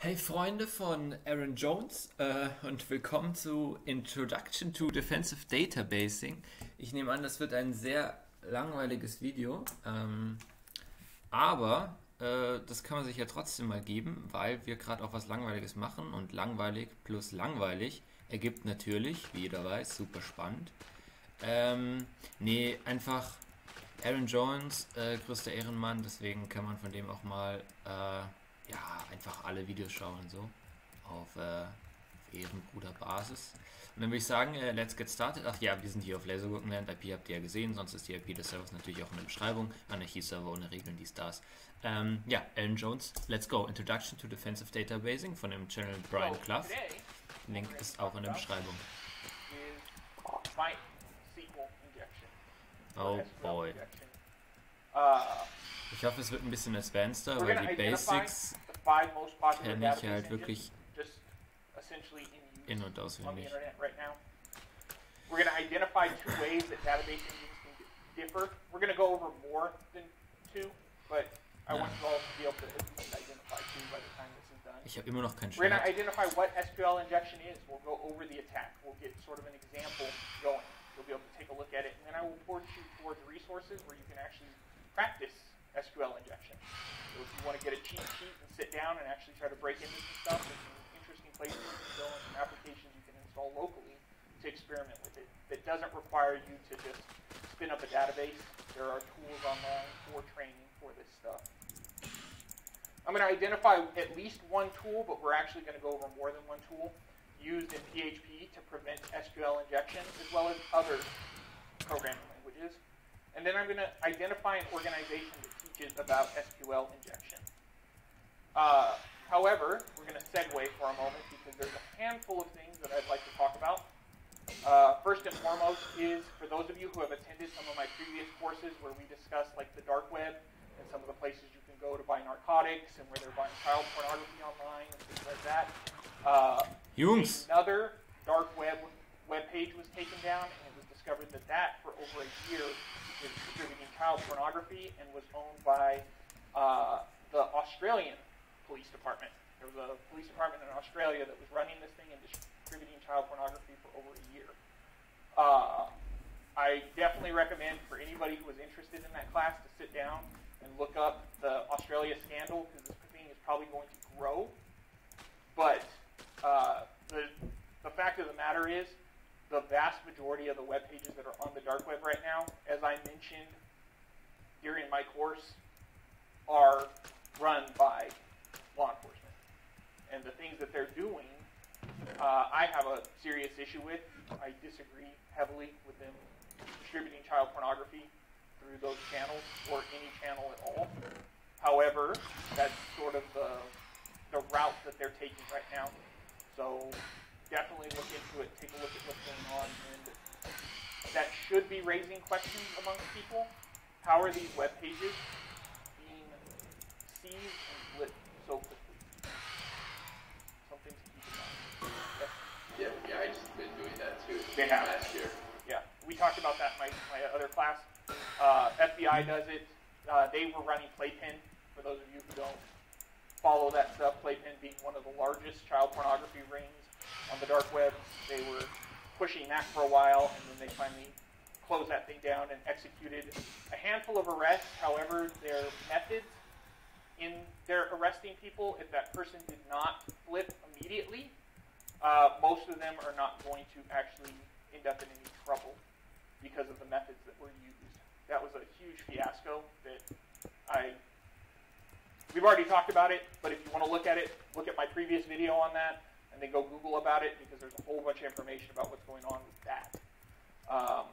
Hey Freunde von Aaron Jones äh, und willkommen zu Introduction to Defensive Databasing. Ich nehme an, das wird ein sehr langweiliges Video, ähm, aber äh, das kann man sich ja trotzdem mal geben, weil wir gerade auch was Langweiliges machen und langweilig plus langweilig ergibt natürlich, wie jeder weiß, super spannend. Ähm, nee, einfach Aaron Jones, äh, größter Ehrenmann, deswegen kann man von dem auch mal äh, ja, einfach alle Videos schauen und so. Auf, äh, auf ehrenguter Basis. Und dann würde ich sagen, äh, let's get started. Ach ja, wir sind hier auf Lasergurkenland. IP habt ihr ja gesehen, sonst ist die IP des Servers natürlich auch in der Beschreibung. Anarchie-Server ohne Regeln, die Stars. Ähm, ja, Alan Jones, let's go. Introduction to Defensive Databasing von dem Channel Brian Clough. Link ist auch in der Beschreibung. Oh boy. Ich hoffe, es wird ein bisschen advanceder, weil die Basics kenne ich halt wirklich in- und auswendig. We're going to identify two ways that database engines can differ. We're going to go over more than two, but I want you all to be able to identify two by the time this is done. Ich habe immer noch kein We're going to identify what SQL injection is. We'll go over the attack. We'll get sort of an example going. You'll be able to take a look at it, and then I will point you towards resources where you can actually practice SQL injection. So if you want to get a cheat sheet and sit down and actually try to break into some stuff, there's some interesting places you can go and some applications you can install locally to experiment with it. That doesn't require you to just spin up a database. There are tools online for training for this stuff. I'm going to identify at least one tool, but we're actually going to go over more than one tool used in PHP to prevent SQL injection, as well as other programming languages. And then I'm going to identify an organization that teaches about SQL injection. Uh, however, we're going to segue for a moment because there's a handful of things that I'd like to talk about. Uh, first and foremost is for those of you who have attended some of my previous courses where we discussed like the dark web and some of the places you can go to buy narcotics and where they're buying child pornography online and things like that. Uh, Jungs! Another dark web web page was taken down, and it was discovered that that for over a year was distributing child pornography and was owned by uh, the Australian police department. There was a police department in Australia that was running this thing and distributing child pornography for over a year. Uh, I definitely recommend for anybody who is interested in that class to sit down and look up the Australia scandal because this thing is probably going to grow. But uh, the, the fact of the matter is, the vast majority of the web pages that are on the dark web right now, as I mentioned during my course, are run by law enforcement. And the things that they're doing, uh, I have a serious issue with. I disagree heavily with them distributing child pornography through those channels or any channel at all. However, that's sort of the, the route that they're taking right now. So definitely look into it, take a look at what's going on, and that should be raising questions amongst people. How are these web pages being seized and lit so quickly? Something to keep in mind. Yes? Yeah, yeah, I just been doing that too. They have. last year. Yeah, we talked about that in my, my other class. Uh, FBI does it. Uh, they were running Playpen, for those of you who don't follow that stuff. Playpen being one of the largest child pornography rings on the dark web. They were pushing that for a while, and then they finally closed that thing down and executed a handful of arrests. However, their methods in their arresting people, if that person did not flip immediately, uh, most of them are not going to actually end up in any trouble because of the methods that were used. That was a huge fiasco that I. We've already talked about it, but if you want to look at it, look at my previous video on that, and then go Google about it because there's a whole bunch of information about what's going on with that. Um,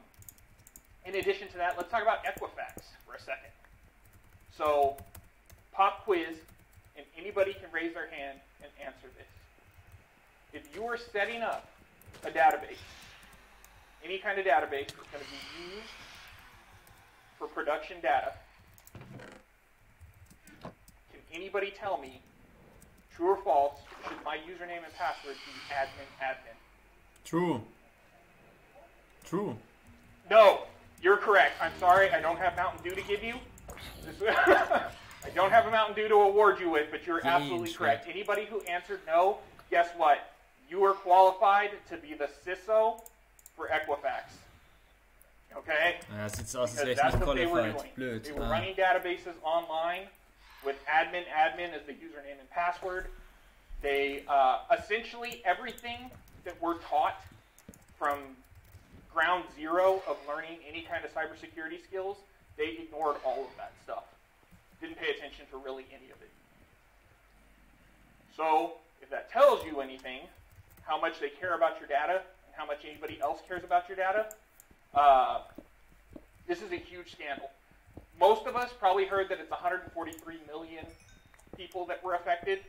in addition to that, let's talk about Equifax for a second. So, pop quiz, and anybody can raise their hand and answer this. If you are setting up a database, any kind of database that's going to be used for production data, can anybody tell me, true or false, should my username and password be admin admin? True. True. No, you're correct. I'm sorry, I don't have Mountain Dew to give you. I don't have a Mountain Dew to award you with, but you're Green absolutely correct. Anybody who answered no, guess what? You are qualified to be the CISO for Equifax. Okay? Ja, sieht so aus, als wäre ich that's nicht what they were qualified. doing. Blöd. They were Ah. running databases online with admin admin as the username and password. They uh, essentially everything that we're taught from ground zero of learning any kind of cybersecurity skills, they ignored all of that stuff. Didn't pay attention to really any of it. So, if that tells you anything, how much they care about your data and how much anybody else cares about your data, uh, this is a huge scandal. Most of us probably heard that it's 143 million people that were affected.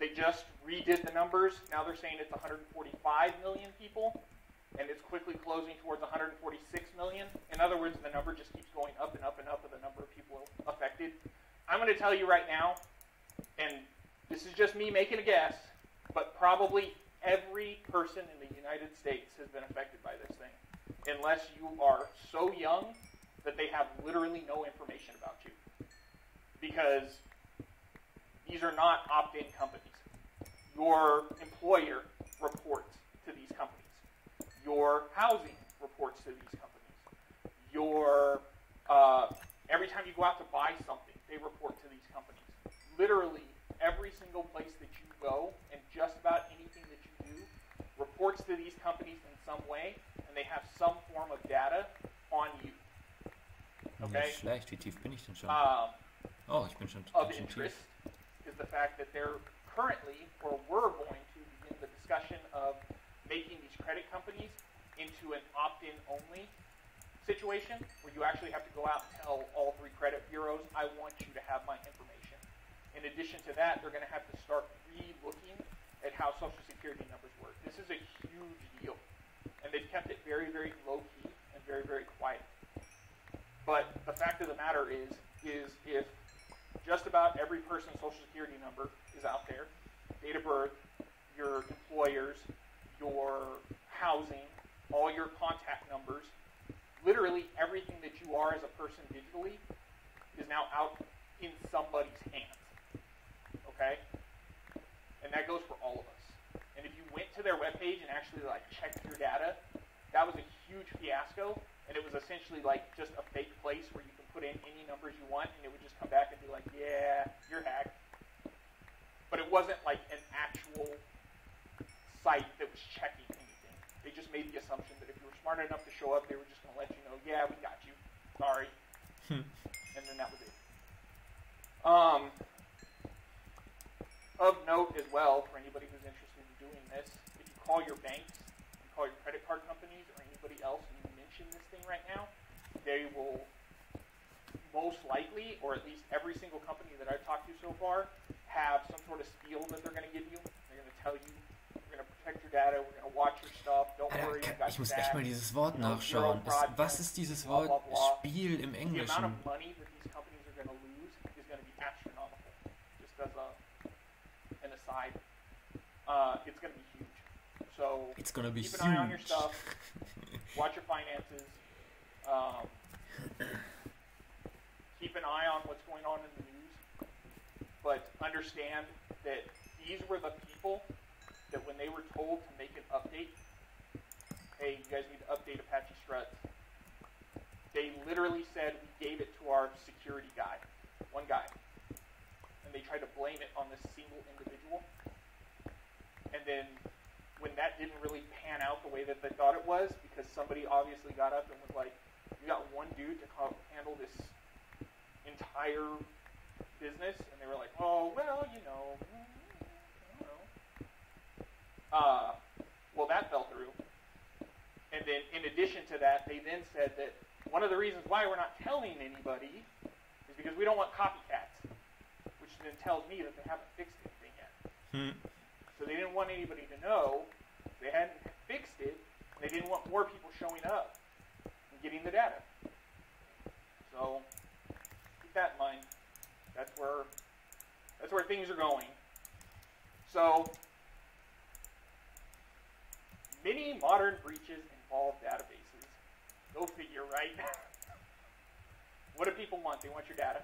They just redid the numbers. Now they're saying it's 145 million people, and it's quickly closing towards 146 million. In other words, the number just keeps going up and up and up of the number of people affected. I'm going to tell you right now, and this is just me making a guess, but probably every person in the United States has been affected by this thing, unless you are so young that they have literally no information about you. Because these are not opt in companies. Your employer reports to these companies, your housing reports to these companies, your uh, every time you go out to buy something, they report to these companies. Literally, every single place that you go and just about anything that you do reports to these companies in some way, and they have some form of data on you. Okay. Nicht schlecht, wie tief bin ich denn schon? Um, Oh, ich bin schon of schön tief. interest is the fact that they're currently, or we're going to begin the discussion of making these credit companies into an opt-in only situation where you actually have to go out and tell all three credit bureaus, I want you to have my information. In addition to that, they're going to have to start re-looking at how Social Security numbers work. This is a huge deal, and they've kept it very, very low-key and very, very quiet. But the fact of the matter is, is if just about every person's social security number is out there, date of birth, your employers, your housing, all your contact numbers, literally everything that you are as a person digitally is now out in somebody's hands. Okay? And that goes for all of us. And if you went to their webpage and actually like checked your data, that was a huge fiasco. And it was essentially like just a fake place where you can put in any numbers you want and it would just come back and be like, yeah, you're hacked. But it wasn't like an actual site that was checking anything. They just made the assumption that if you were smart enough to show up, they were just going to let you know, yeah, we got you. Sorry. and then that was it. Um, of note as well, for anybody who's interested in doing this, if you call your banks, you call your credit card companies, or anybody else, and you mention this thing right now, they will most likely, or at least every single company that I've talked to so far, have some sort of spiel that they're going to give you. They're going to tell you, we're going to protect your data, we're going to watch your stuff, don't worry, Alter, got ich your muss echt mal dieses Wort nachschauen. Es, was ist dieses Wort blah, blah. Spiel im The amount of money that these companies are going to lose is going to be astronomical. Just as a an aside, uh, it's going to be huge. So It's gonna be keep an eye on your huge. stuff. Watch your finances. Um, keep an eye on what's going on in the news. But understand that these were the people that when they were told to make an update, hey, you guys need to update Apache Struts. They literally said we gave it to our security guy, one guy, and they tried to blame it on this single individual. And then when that didn't really pan out the way that they thought it was, because somebody obviously got up and was like, "You got one dude to handle this entire business," and they were like, "Oh, well, you know, mm, know." Uh, well, that fell through. And then, in addition to that, they then said that one of the reasons why we're not telling anybody is because we don't want copycats, which then tells me that they haven't fixed anything yet. Hm. So they didn't want anybody to know. They hadn't fixed it. They didn't want more people showing up and getting the data. So keep that in mind. That's where that's where things are going. So many modern breaches involve databases. Go figure, right? what do people want? They want your data.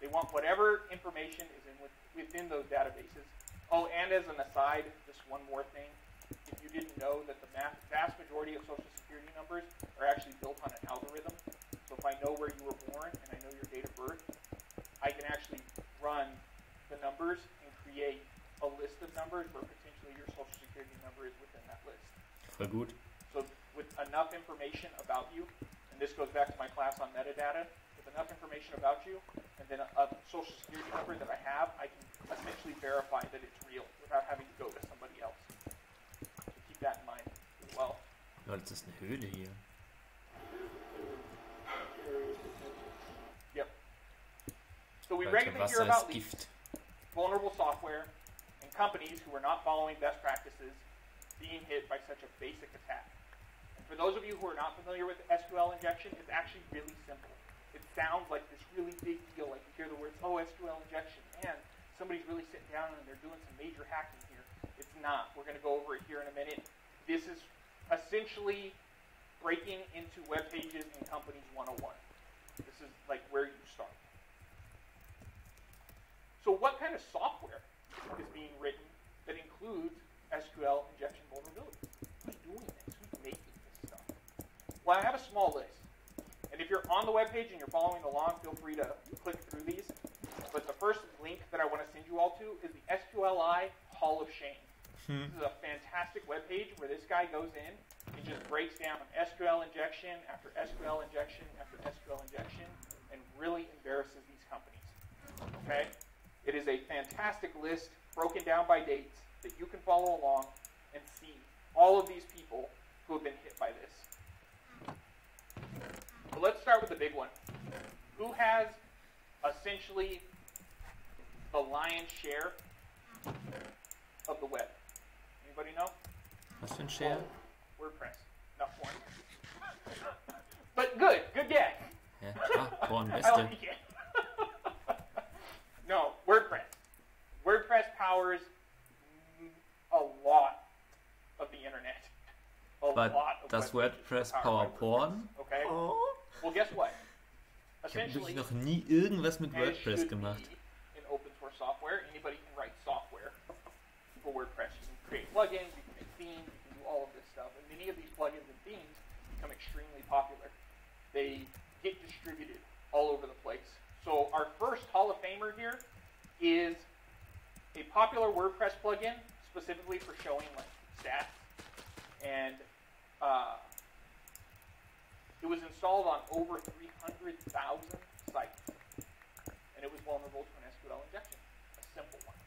They want whatever information is in with, within those databases. Oh, and as an aside, just one more thing. If you didn't know that the vast majority of Social Security numbers are actually built on an algorithm. So if I know where you were born and I know your date of birth, I can actually run the numbers and create a list of numbers where potentially your Social Security number is within that list. Voll gut. So with enough information about you, and this goes back to my class on metadata, with enough information about you, and then a, a social security number that I have, I can essentially verify that it's real without having to go to somebody else. So keep that in mind as well. Ja, das ist eine Höhle hier. Yep. So we regularly hear about leaks, vulnerable software, and companies who are not following best practices being hit by such a basic attack. And for those of you who are not familiar with SQL injection, it's actually really simple. It sounds like this really big deal, like you hear the words, oh, SQL injection, man, somebody's really sitting down and they're doing some major hacking here. It's not. We're going to go over it here in a minute. This is essentially breaking into web pages and companies 101. This is like where you start. So what kind of software is being written that includes SQL injection vulnerabilities? Who's doing this? Who's making this stuff? Well, I have a small list. And if you're on the web page and you're following along, feel free to click through these. But the first link that I want to send you all to is the SQLI Hall of Shame. Hmm. This is a fantastic web page where this guy goes in and just breaks down SQL injection after SQL injection after SQL injection and really embarrasses these companies. Okay? It is a fantastic list broken down by dates that you can follow along and see all of these people who have been hit by this. But let's start with the big one. Who has essentially the lion's share of the web? Anybody know? Was für ein Share? WordPress. Not porn. but good, good guess. Ja, ah, Porn, I like it. no, WordPress. WordPress powers a lot of the internet. A But lot of does web pages WordPress power porn? WordPress, Okay. Oh. Well, guess what? Ich habe Essentially, wirklich noch nie irgendwas mit WordPress gemacht. in open source software, anybody can write software for WordPress. You can create plugins, you can make themes, you can do all of this stuff. And many of these plugins and themes become extremely popular. They get distributed all over the place. So our first Hall of Famer here is a popular WordPress plugin specifically for showing like stats and uh, it was installed on over 300,000 sites, and it was vulnerable to an SQL injection. A simple one.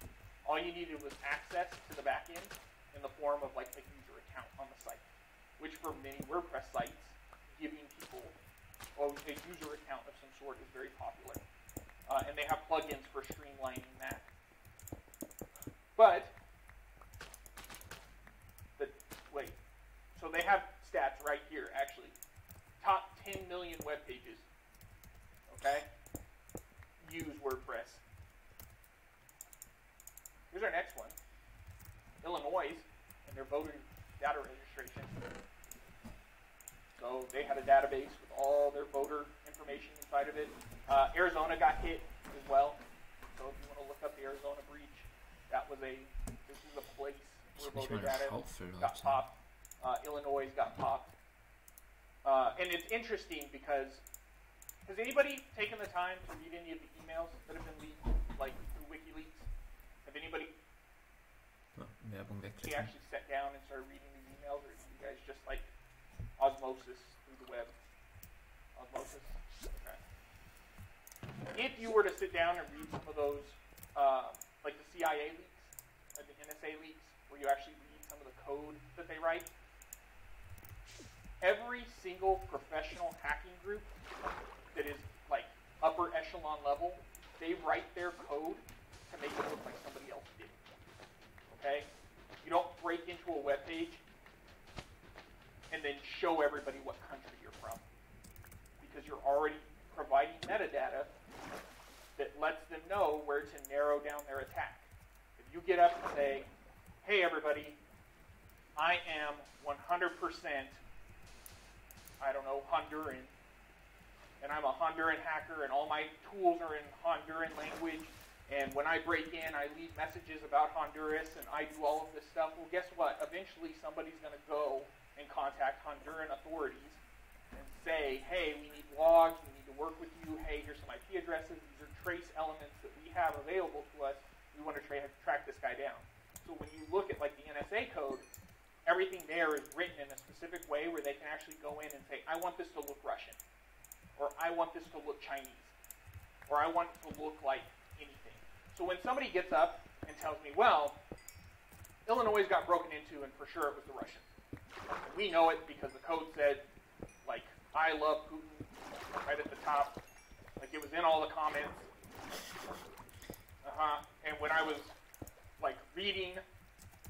All you needed was access to the backend in the form of like a user account on the site, which for many WordPress sites, giving people well, a user account of some sort is very popular, uh, and they have plugins for streamlining that. But the wait, so they have stats right here actually 10 million web pages, okay, use WordPress. Here's our next one. Illinois and their voter data registration. So they had a database with all their voter information inside of it. Uh, Arizona got hit as well. So if you want to look up the Arizona breach, that was a this is a place where voter data got popped. Uh, Illinois got popped. Uh, and it's interesting because has anybody taken the time to read any of the emails that have been leaked, like through WikiLeaks? Have anybody he actually sat down and started reading these emails, or you guys just like osmosis through the web? Osmosis. Okay. If you were to sit down and read some of those, uh, like the CIA leaks, or the NSA leaks, where you actually read some of the code that they write, every single professional hacking group that is like upper echelon level, they write their code to make it look like somebody else did. Okay? You don't break into a web page and then show everybody what country you're from. Because you're already providing metadata that lets them know where to narrow down their attack. If you get up and say, hey everybody, I am 100%, I don't know, Honduran, and I'm a Honduran hacker, and all my tools are in Honduran language. And when I break in, I leave messages about Honduras, and I do all of this stuff. Well, guess what? Eventually, somebody's going to go and contact Honduran authorities and say, hey, we need logs, we need to work with you. Hey, here's some IP addresses. These are trace elements that we have available to us. We want to tra- track this guy down. So when you look at like the NSA code, everything there is written in a specific way where they can actually go in and say, I want this to look Russian, or I want this to look Chinese, or I want it to look like anything. So when somebody gets up and tells me, well, Illinois got broken into and for sure it was the Russians. We know it because the code said, like, I love Putin right at the top. Like it was in all the comments. Uh-huh. And when I was like reading,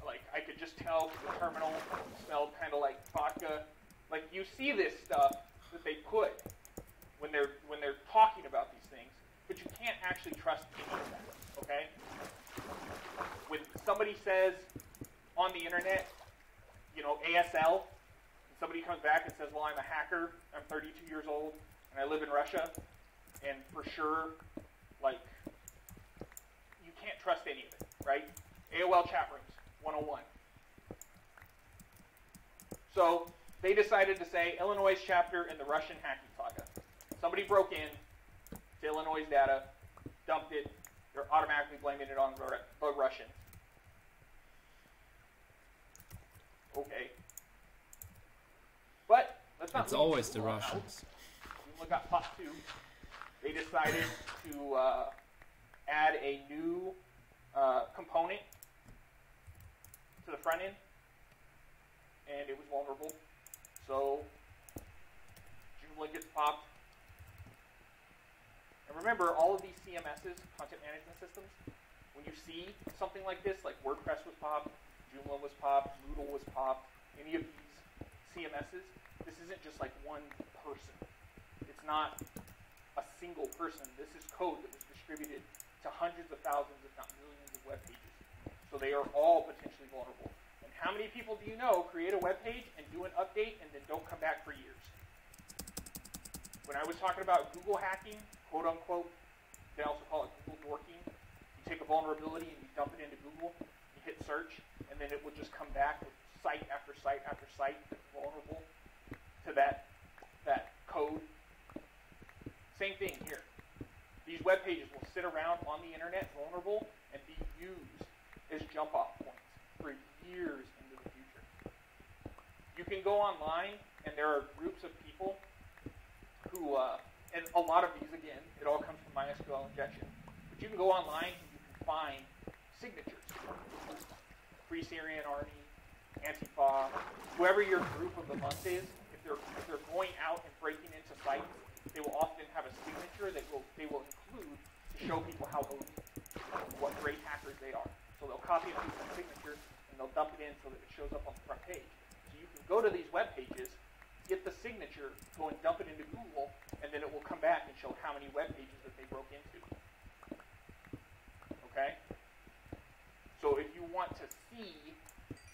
like I could just tell the terminal smelled kind of like vodka. Like you see this stuff that they put when they're when they're talking about these things, but you can't actually trust any of that. Okay? When somebody says on the internet, you know, ASL, and somebody comes back and says, "Well, I'm a hacker. I'm 32 years old, and I live in Russia," and for sure, like, you can't trust any of it, right? AOL chat rooms, 101. So they decided to say Illinois chapter in the Russian hacking saga. Somebody broke in to Illinois data, dumped it, they're automatically blaming it on the Russians. Okay. But let's not. It's always the Russians. We got pot two. They decided to uh, add a new uh, component to the front end, and it was vulnerable. So Joomla gets popped. And remember, all of these CMSs, content management systems, when you see something like this, like WordPress was popped, Joomla was popped, Moodle was popped, any of these CMSs, this isn't just like one person. It's not a single person. This is code that was distributed to hundreds of thousands, if not millions of web pages. So they are all potentially vulnerable. And how many people do you know create a web page and do an update and then don't come back for years? When I was talking about Google hacking, quote unquote. They also call it Google dorking. You take a vulnerability and you dump it into Google, you hit search, and then it will just come back with site after site after site that's vulnerable to that that code. Same thing here. These web pages will sit around on the internet vulnerable and be used as jump off points for years into the future. You can go online and there are groups of people who uh, and a lot of these, again, it all comes from MySQL injection. But you can go online and you can find signatures. Free Syrian Army, Antifa, whoever your group of the month is, if they're, if they're going out and breaking into sites, they will often have a signature that will, they will include to show people how elite, what great hackers they are. So they'll copy and paste that signature and they'll dump it in so that it shows up on the front page. So you can go to these web pages get the signature, go and dump it into Google, and then it will come back and show how many web pages that they broke into. Okay? So if you want to see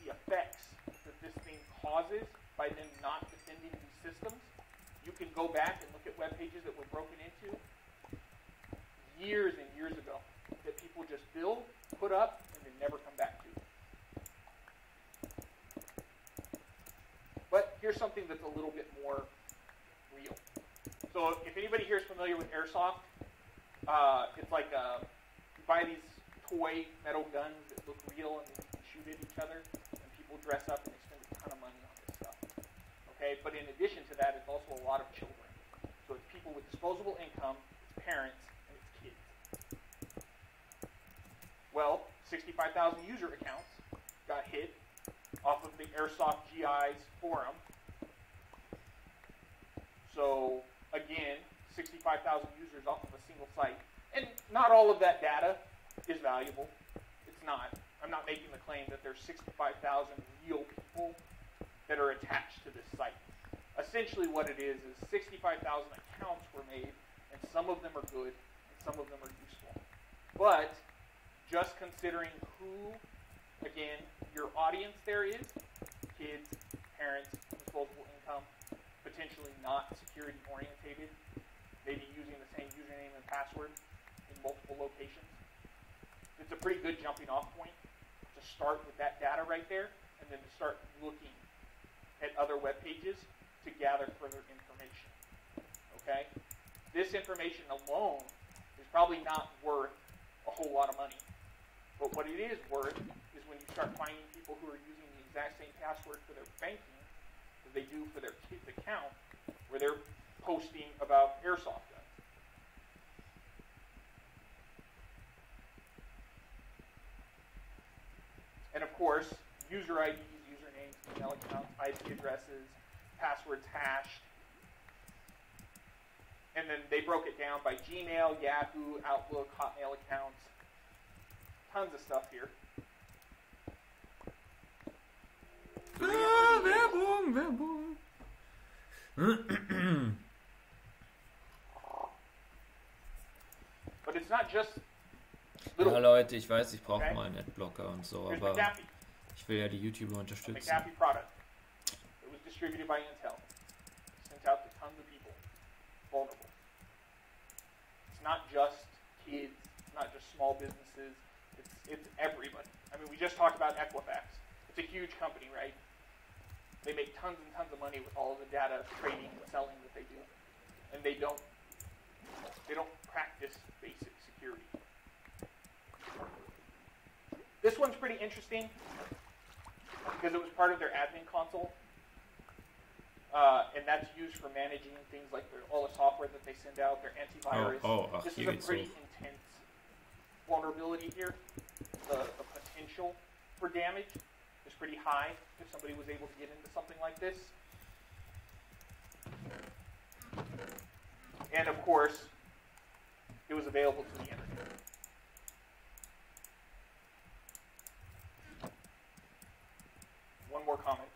the effects that this thing causes by them not defending these systems, you can go back and look at web pages that were broken into years and years ago that people just build, put up, never come back to. But here's something that's a little bit more real. So if anybody here is familiar with airsoft, uh, it's like uh, you buy these toy metal guns that look real and you can shoot at each other, and people dress up and they spend a ton of money on this stuff. Okay, but in addition to that, it's also a lot of children. So it's people with disposable income, it's parents, and it's kids. Well, 65,000 user accounts got hit off of the Airsoft GI's forum. So again, 65,000 users off of a single site. And not all of that data is valuable. It's not. I'm not making the claim that there's 65,000 real people that are attached to this site. Essentially what it is is 65,000 accounts were made, and some of them are good, and some of them are useful. But just considering who Again, your audience there is kids, parents, disposable income, potentially not security orientated. maybe using the same username and password in multiple locations. It's a pretty good jumping off point to start with that data right there and then to start looking at other web pages to gather further information. Okay? This information alone is probably not worth a whole lot of money. But what it is worth is when you start finding people who are using the exact same password for their banking as they do for their kids' account, where they're posting about airsoft guns. And of course, user IDs, usernames, email accounts, IP addresses, passwords hashed. And then they broke it down by Gmail, Yahoo, Outlook, Hotmail accounts. Tons of stuff here. Ah, Werbung, Werbung. But it's not just Ja. Leute, ich weiß, ich brauche Okay. mal einen Adblocker und so, Here's aber ich will ja die YouTuber unterstützen. McAfee product. It was distributed by Intel. Sent out to tons of people. Vulnerable. It's not just kids. It's not just small businesses. It's everybody. I mean, we just talked about Equifax. It's a huge company, right? They make tons and tons of money with all the data trading and selling that they do, and they don't they don't practice basic security. This one's pretty interesting because it was part of their admin console. Uh, and that's used for managing things like their, all the software that they send out, their antivirus. Oh, oh, ach, this is a pretty intense vulnerability here. The, the potential for damage is pretty high if somebody was able to get into something like this. And of course, it was available to the internet. One more comment.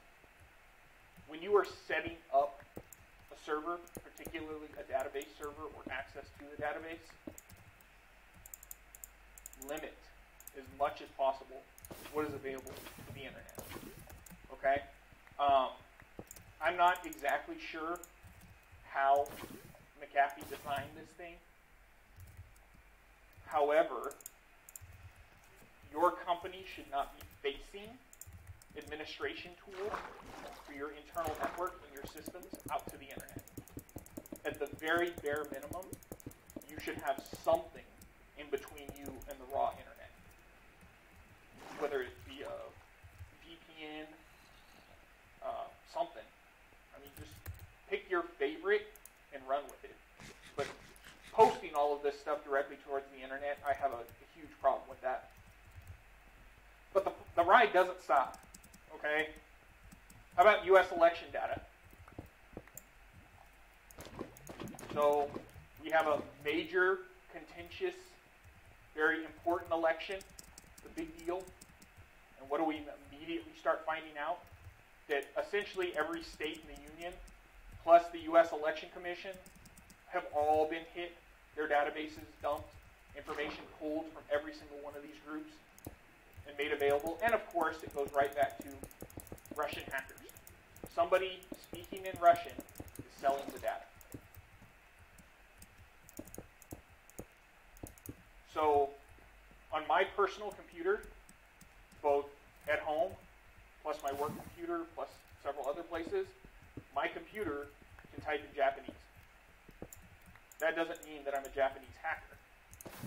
When you are setting up a server, particularly a database server or access to a database, limit as much as possible what is available to the internet. Okay? Um, I'm not exactly sure how McAfee designed this thing. However, your company should not be facing administration tools for your internal network and your systems out to the internet. At the very bare minimum, you should have something in between you and the raw internet. Whether it be a VPN, uh, something. I mean, just pick your favorite and run with it. But posting all of this stuff directly towards the internet, I have a, a huge problem with that. But the, the ride doesn't stop. Okay? How about U.S. election data? So we have a major, contentious, very important election, the big deal. And what do we immediately start finding out? That essentially every state in the union, plus the U.S. Election Commission, have all been hit, their databases dumped, information pulled from every single one of these groups and made available. And of course, it goes right back to Russian hackers. Somebody speaking in Russian is selling the data. So, on my personal computer, both at home, plus my work computer, plus several other places, my computer can type in Japanese. That doesn't mean that I'm a Japanese hacker.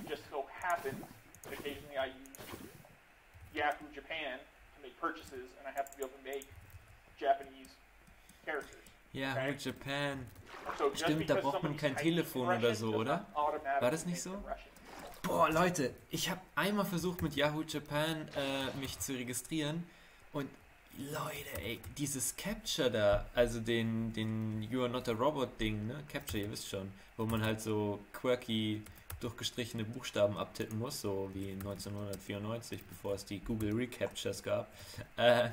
It just so happens that occasionally I use Yahoo Japan to make purchases, and I have to be able to make Japanese characters. Ja, Okay. Japan. So just Stimmt, da braucht man kein in Telefon oder so, oder? War das nicht so? Russian. Boah, Leute, ich habe einmal versucht mit Yahoo Japan äh, mich zu registrieren und Leute, ey, dieses Capture da, also den, den You are not a Robot Ding, ne? Capture, ihr wisst schon, wo man halt so quirky durchgestrichene Buchstaben abtippen muss, so wie 1994, bevor es die Google Recaptures gab. Äh,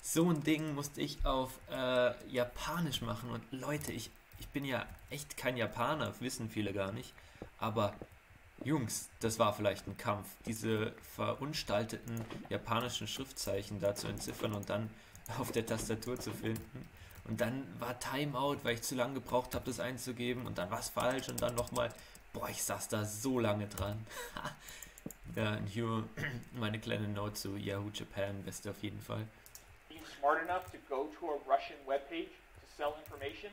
so ein Ding musste ich auf äh, Japanisch machen und Leute, ich, ich bin ja echt kein Japaner, wissen viele gar nicht, aber Jungs, das war vielleicht ein Kampf, diese verunstalteten japanischen Schriftzeichen da zu entziffern und dann auf der Tastatur zu finden. Und dann war Timeout, weil ich zu lange gebraucht habe, das einzugeben. Und dann war es falsch. Und dann nochmal. Boah, ich saß da so lange dran. ja, und hier meine kleine Note zu Yahoo Japan, beste auf jeden Fall. Being smart enough to go to a Russian webpage to sell information.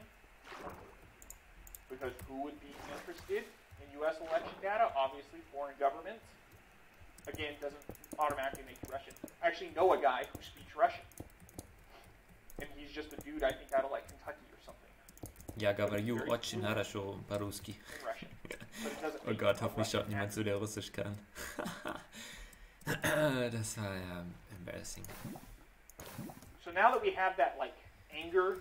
Because who would be interested in U.S. election data? Obviously, foreign governments. Again, doesn't automatically make you Russian. I actually know a guy who speaks Russian. And he's just a dude, I think, out of like Kentucky or something. Ja, говорю очень хорошо по-русски. In Russian. But it doesn't Oh make Gott, you a hoffentlich schaut Russian niemand zu, der Russisch kann. das war ja embarrassing. So now that we have that like anger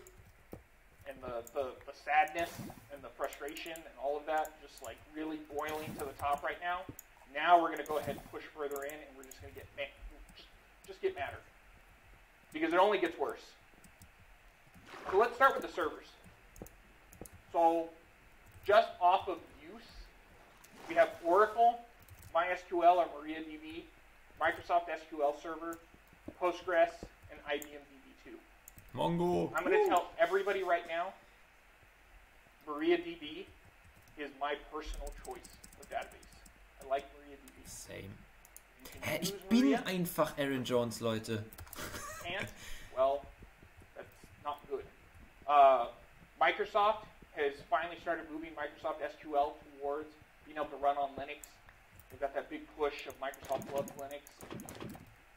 and the, the, the sadness and the frustration and all of that just like really boiling to the top right now, now we're going to go ahead and push further in and we're just going to get just, just get madder because it only gets worse. So let's start with the servers. So just off of use, we have Oracle, MySQL or MariaDB, Microsoft SQL Server, Postgres, and IBM DB2. Mongo! I'm going to tell everybody right now, MariaDB is my personal choice of database. I like MariaDB. Same. You can Hä, use ich bin Maria, einfach Aaron Jones, Leute. can't. Well, that's not good. Uh, Microsoft has finally started moving Microsoft SQL towards being able to run on Linux. They've got that big push of Microsoft loves Linux.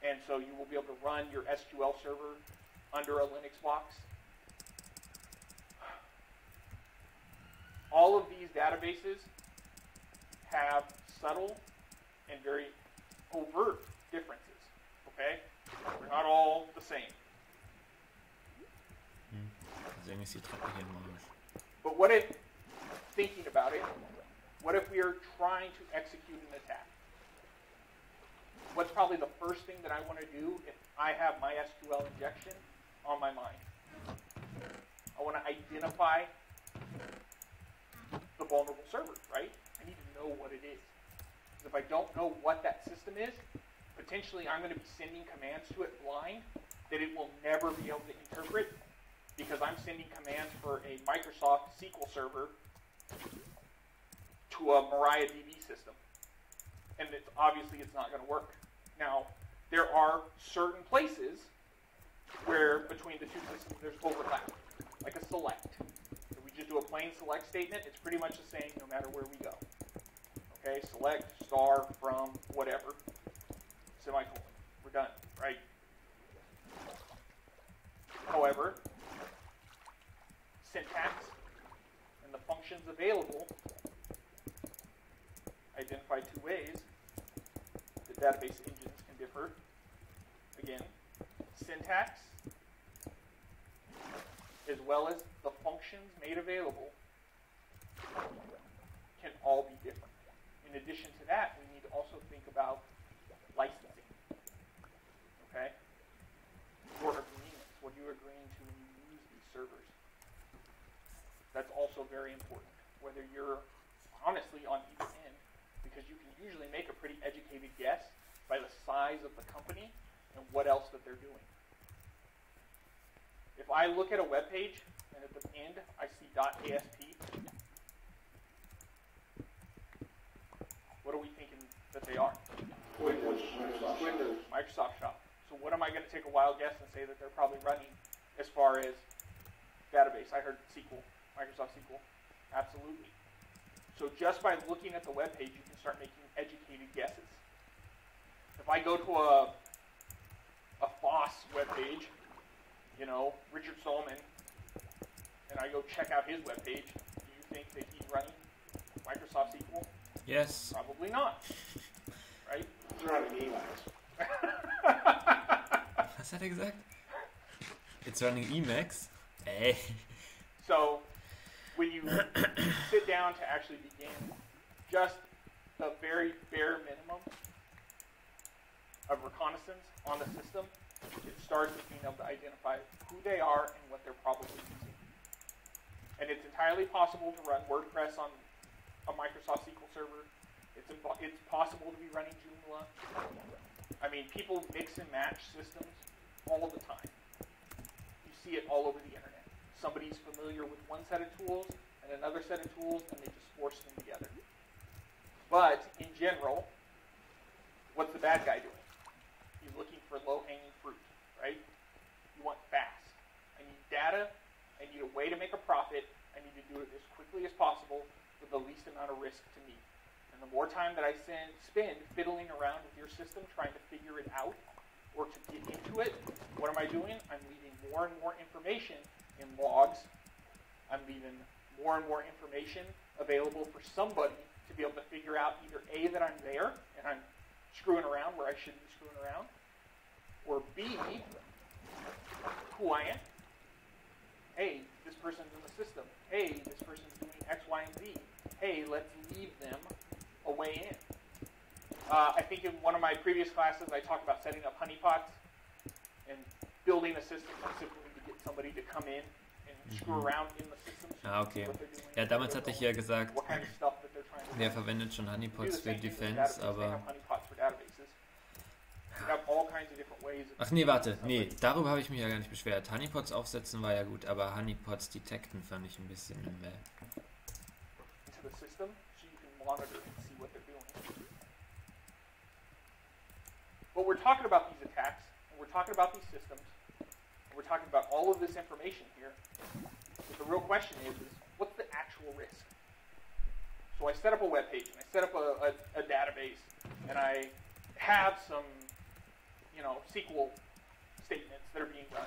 And so you will be able to run your SQL server under a Linux box. All of these databases have subtle and very overt differences. Okay? They're not all the same. Also irgendwie ist die Treppe hier magisch. But what if, thinking about it, what if we are trying to execute an attack? What's probably the first thing that I want to do if I have my SQL injection on my mind? I want to identify the vulnerable server, right? I need to know what it is. if I don't know what that system is, potentially I'm going to be sending commands to it blind that it will never be able to interpret because I'm sending commands for a Microsoft SQL server to a MariaDB system. And it's obviously it's not going to work. Now, there are certain places where between the two systems there's overlap, like a select. If we just do a plain select statement, it's pretty much the same no matter where we go. Okay, select star from whatever, semicolon. We're done, right? However, syntax and the functions available identify two ways that database engines can differ. Again, syntax as well as the functions made available can all be different. In addition to that, we need to also think about licensing. Okay? Your agreements. What are you agreeing to when you use these servers? That's also very important. Whether you're honestly on either end, because you can usually make a pretty educated guess by the size of the company and what else that they're doing. If I look at a web page and at the end I see .asp, what are we thinking that they are? Windows. Windows. Microsoft Shop. So what am I going to take a wild guess and say that they're probably running as far as database? I heard SQL, Microsoft SQL. Absolutely. So just by looking at the web page, you can start making educated guesses. If I go to a a FOSS web page, you know, Richard Stallman, and I go check out his webpage, do you think that he's running Microsoft SQL? Yes. Probably not. Right? It's running Emacs. Was that exact? It's running Emacs. Ey. So, when you sit down to actually begin, just a very bare minimum of reconnaissance on the system, it starts with being able to identify who they are and what they're probably using. And it's entirely possible to run WordPress on a Microsoft SQL server. It's, it's possible to be running Joomla. I mean, people mix and match systems all the time. You see it all over the internet. somebody's familiar with one set of tools and another set of tools, and they just force them together. But in general, what's the bad guy doing? He's looking for low-hanging fruit, right? You want fast. I need data. I need a way to make a profit. I need to do it as quickly as possible with the least amount of risk to me. And the more time that I spend fiddling around with your system trying to figure it out or to get into it, what am I doing? I'm leaving more and more information in logs. I'm leaving more and more information available for somebody to be able to figure out either A, that I'm there and I'm screwing around where I shouldn't be screwing around, or B, who I am. Hey, this person's in the system. Hey, this person's doing X, Y, and Z. Hey, let's leave them a way in. Uh, I think in one of my previous classes, I talked about setting up honeypots and building a system simply to get somebody to come in and screw Mhm. around in the system. so Ah, okay. Ja, damals hatte ich ja gesagt, what kind of stuff that they're trying to wer verwendet schon Honeypots für same thing with Defense, aber... have honeypots for databases. You have all kinds of different ways of Ach nee, warte, nee, darüber habe ich mich ja gar nicht beschwert. Honeypots aufsetzen war ja gut, aber Honeypots detecten fand ich ein bisschen meh. into the system so you can monitor and see what they're doing. But we're talking about these attacks, and we're talking about these systems, and we're talking about all of this information here. But the real question is, is what's the actual risk? So I set up a web page, and I set up a, a, a database, and I have some, you know, SQL statements that are being run.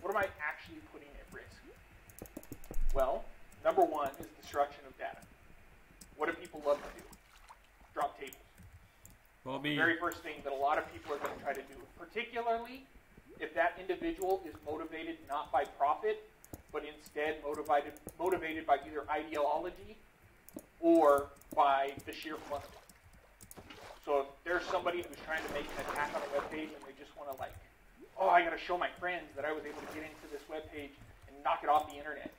What am I actually putting at risk? Well, number one is destruction of data. What do people love to do? Drop tables. Bobby. Very first thing that a lot of people are going to try to do, particularly if that individual is motivated not by profit, but instead motivated motivated by either ideology or by the sheer fun of it. So if there's somebody who's trying to make an attack on a web page and they just want to like, oh, I got to show my friends that I was able to get into this web page and knock it off the internet.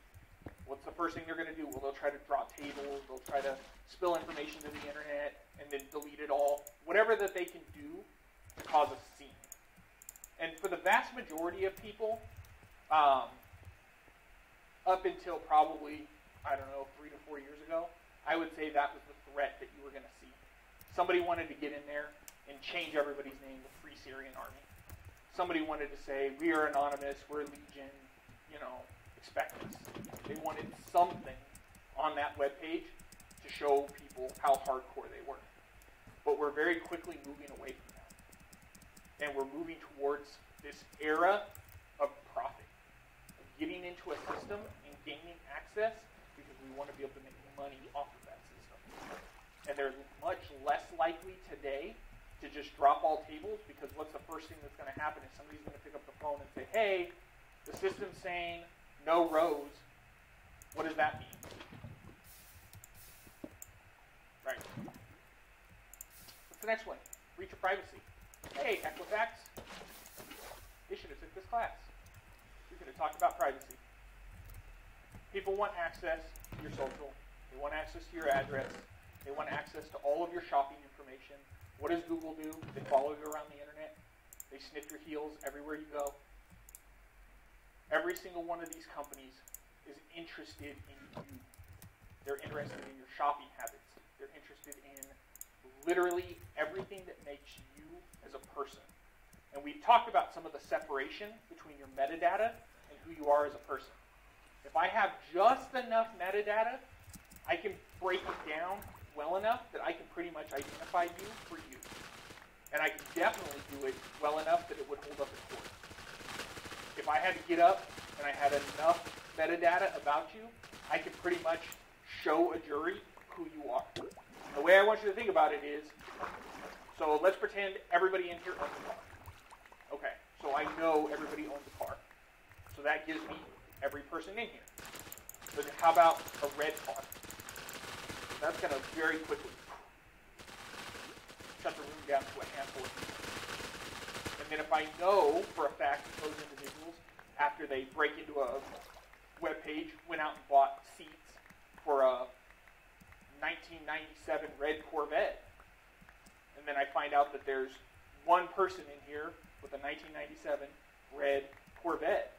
What's the first thing they're going to do? Well, they'll try to drop tables, they'll try to spill information to the internet, and then delete it all. Whatever that they can do to cause a scene. And for the vast majority of people, um, up until probably, I don't know, three to four years ago, I would say that was the threat that you were going to see. Somebody wanted to get in there and change everybody's name to Free Syrian Army. Somebody wanted to say, we are anonymous, we're Legion, you know, expect us. They wanted something on that web page to show people how hardcore they were. But we're very quickly moving away from that. And we're moving towards this era of profit, of getting into a system and gaining access because we want to be able to make money off of. And they're much less likely today to just drop all tables because what's the first thing that's going to happen is somebody's going to pick up the phone and say, hey, the system's saying no rows. What does that mean? Right. What's the next one? Breach of privacy. Hey, Equifax, they should have took this class. We could have talked about privacy. People want access to your social. They want access to your address. They want access to all of your shopping information. What does Google do? They follow you around the internet. They sniff your heels everywhere you go. Every single one of these companies is interested in you. They're interested in your shopping habits. They're interested in literally everything that makes you as a person. And we've talked about some of the separation between your metadata and who you are as a person. If I have just enough metadata, I can break it down well enough that I can pretty much identify you for you. And I can definitely do it well enough that it would hold up in court. If I had to get up and I had enough metadata about you, I could pretty much show a jury who you are. The way I want you to think about it is, so let's pretend everybody in here owns a car. Okay, so I know everybody owns a car. So that gives me every person in here. But how about a red car? That's going to very quickly shut the room down to a handful of people. And then if I know for a fact that those individuals, after they break into a web page, went out and bought seats for a 1997 red Corvette, and then I find out that there's one person in here with a 1997 red Corvette,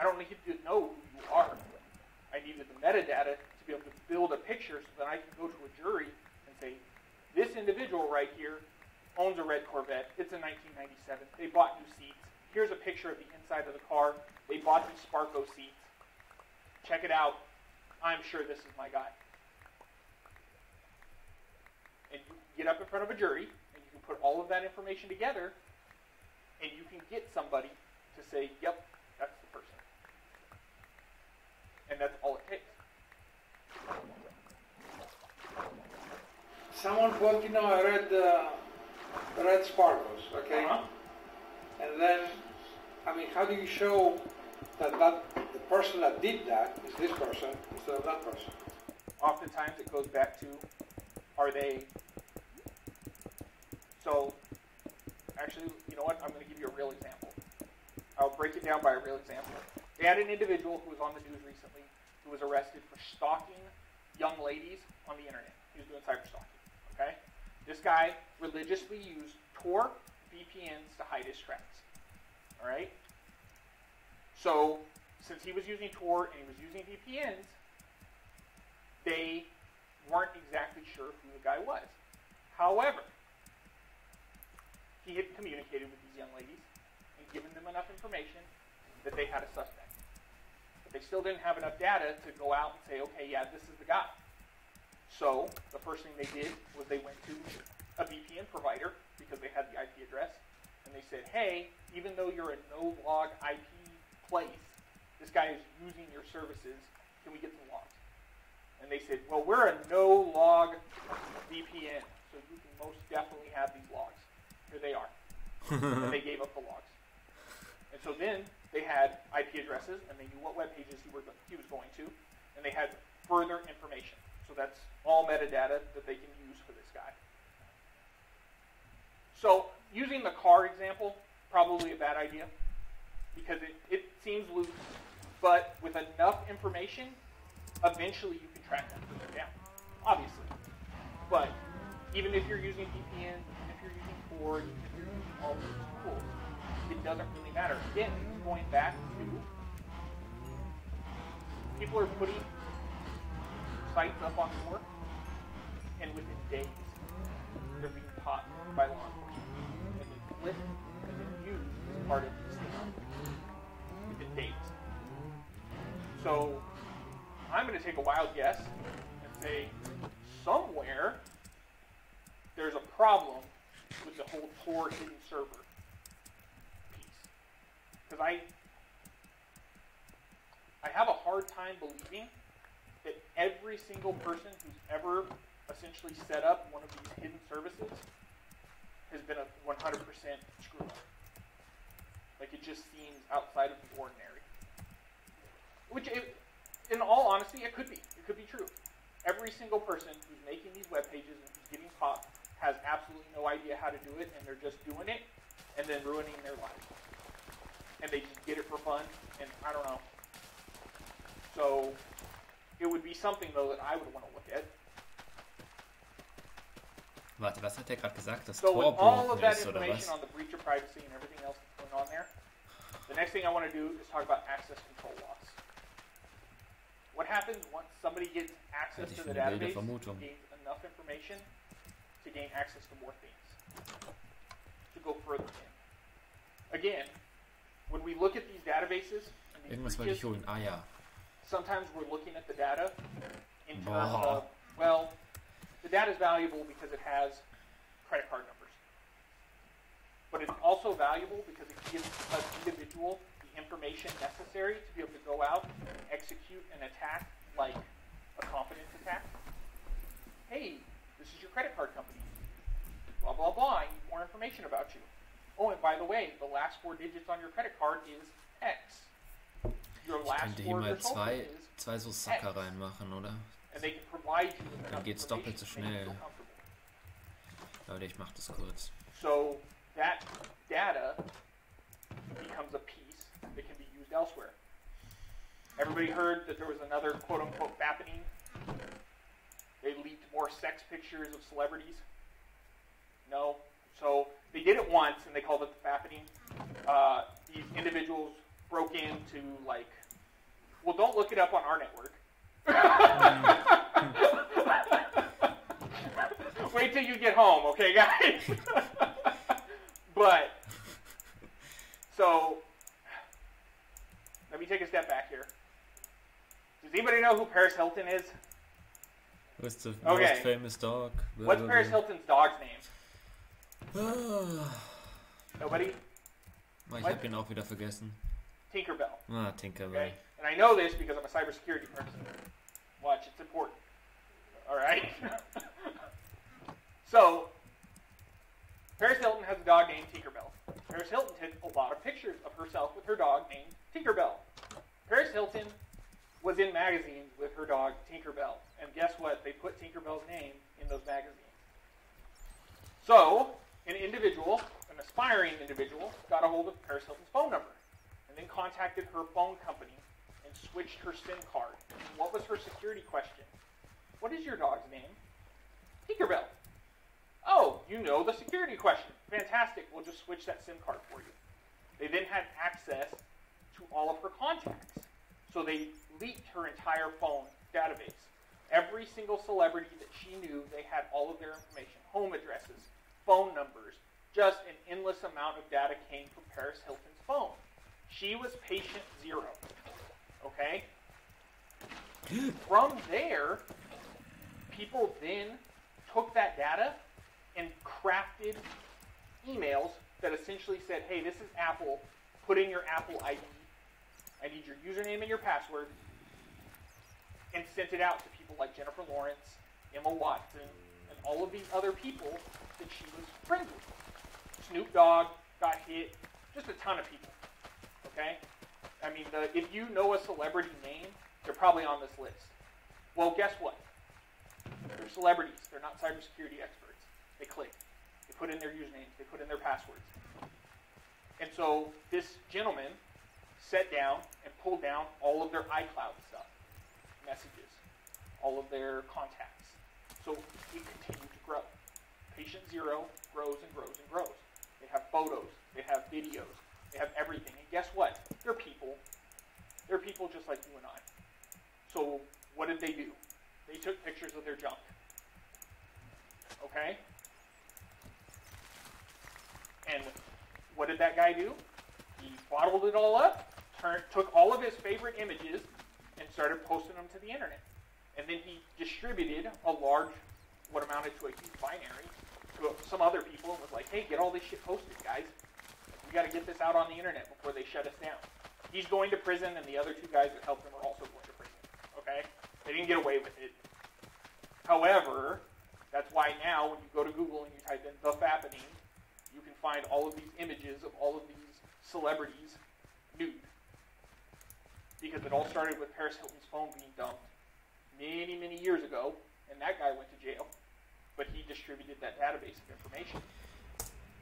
I don't need to know who you are. I needed the metadata to be able to build a picture so that I can go to a jury and say, this individual right here owns a red Corvette. It's a 1997. They bought new seats. Here's a picture of the inside of the car. They bought these Sparco seats. Check it out. I'm sure this is my guy. And you get up in front of a jury, and you can put all of that information together, and you can get somebody to say, yep, that's the person. And that's all it takes. Someone bought, you know, I read, uh, red sparkles, okay? Uh-huh. And then, I mean, how do you show that that the person that did that is this person instead of that person? Oftentimes it goes back to, are they, so, actually, you know what, I'm going to give you a real example. I'll break it down by a real example. They had an individual who was on the news recently who was arrested for stalking young ladies on the internet. He was doing cyber stalking. Okay? This guy religiously used Tor VPNs to hide his tracks. Alright? So, since he was using Tor and he was using VPNs, they weren't exactly sure who the guy was. However, he had communicated with these young ladies and given them enough information that they had a suspect. They still didn't have enough data to go out and say, okay, yeah, this is the guy. So the first thing they did was they went to a VPN provider because they had the IP address, and they said, hey, even though you're a no-log IP place, this guy is using your services. Can we get some logs? And they said, well, we're a no-log VPN, so you can most definitely have these logs. Here they are. and they gave up the logs. And so then they had IP addresses, and they knew what web pages he, were, he was going to, and they had further information. So that's all metadata that they can use for this guy. So using the car example, probably a bad idea, because it, it seems loose, but with enough information, eventually you can track that person down, obviously. But even if you're using VPN, if you're using even if you're using all those tools, doesn't really matter. Again, going back to people are putting sites up on Tor, and within days, they're being caught by law enforcement. And then clipped and then used as part of the sting within days. So I'm going to take a wild guess and say somewhere there's a problem with the whole Tor hidden server. Because I I have a hard time believing that every single person who's ever essentially set up one of these hidden services has been a 100% screw up. Like it just seems outside of the ordinary. Which, it, in all honesty, it could be. It could be true. Every single person who's making these web pages and who's getting caught has absolutely no idea how to do it, and they're just doing it and then ruining their life. And they just get it for fun, and I don't know. So it would be something though that I would want to look at. Warte, was hat er gerade gesagt? Das So Tor with all of that ist, information on the breach of privacy and everything else that's going on there, the next thing I want to do is talk about access control loss. What happens once somebody gets access to the database Vermutung. gains enough information to gain access to more things, to go further in. Again, when we look at these databases and these Irgendwas wollte ich breaches, holen. Ah ja. sometimes we're looking at the data in terms of, well, the data is valuable because it has credit card numbers. But it's also valuable because it gives an individual the information necessary to be able to go out and execute an attack like a confidence attack. Hey, this is your credit card company. Blah, blah, blah. I need more information about you. Oh, and by the way, the last four digits on your credit card is X. Your Ich last könnte hier mal zwei, zwei so Sacker reinmachen, oder? and they can provide you Dann geht's doppelt so information to make you schnell. Leute, ich mach das kurz. So that data becomes a piece that can be used elsewhere. Everybody heard that there was another quote unquote fappening. They leaked more sex pictures of celebrities. No. So they did it once and they called it the fappening. Uh, these individuals broke into like, well, don't look it up on our network. Wait till you get home, okay, guys? but so let me take a step back here. Does anybody know who Paris Hilton is? What's the Okay. most famous dog? What's Paris. Hilton's dog's name? Nobody? ich What? hab ihn auch wieder vergessen. Tinkerbell. Ah, Tinkerbell. Okay? And I know this because I'm a cybersecurity person. Watch, it's important. All right? so, Paris Hilton has a dog named Tinkerbell. Paris Hilton took a lot of pictures of herself with her dog named Tinkerbell. Paris Hilton was in magazines with her dog Tinkerbell. And guess what? They put Tinkerbell's name in those magazines. So, an individual, an aspiring individual, got a hold of Paris Hilton's phone number and then contacted her phone company and switched her SIM card. What was her security question? What is your dog's name? Tinkerbell. Oh, you know the security question. Fantastic. We'll just switch that SIM card for you. They then had access to all of her contacts. So they leaked her entire phone database. Every single celebrity that she knew, they had all of their information home addresses, phone numbers. Just an endless amount of data came from Paris Hilton's phone. She was patient zero. Okay? From there, people then took that data and crafted emails that essentially said, hey, this is Apple. Put in your Apple ID. I need your username and your password. And sent it out to people like Jennifer Lawrence, Emma Watson, and all of these other people that she was friends with. Snoop Dogg got hit. Just a ton of people. Okay? I mean, the, if you know a celebrity name, they're probably on this list. Well, guess what? They're celebrities. They're not cybersecurity experts. They click. They put in their usernames. They put in their passwords. And so this gentleman sat down and pulled down all of their iCloud stuff, messages, all of their contacts. So it continued to grow. Patient zero grows and grows and grows. They have photos. They have videos. They have everything. And guess what? They're people. They're people just like you and I. So what did they do? They took pictures of their junk. Okay? And what did that guy do? He bottled it all up, turned, took all of his favorite images, and started posting them to the internet. And then he distributed a large, what amounted to a huge binary, to some other people and was like, hey, get all this shit posted, guys. We got to get this out on the internet before they shut us down. He's going to prison, and the other two guys that helped him are also going to prison. Okay? They didn't get away with it. However, that's why now when you go to Google and you type in the fappening, you can find all of these images of all of these celebrities nude. Because it all started with Paris Hilton's phone being dumped many, many years ago, and that guy went to jail. But he distributed that database of information.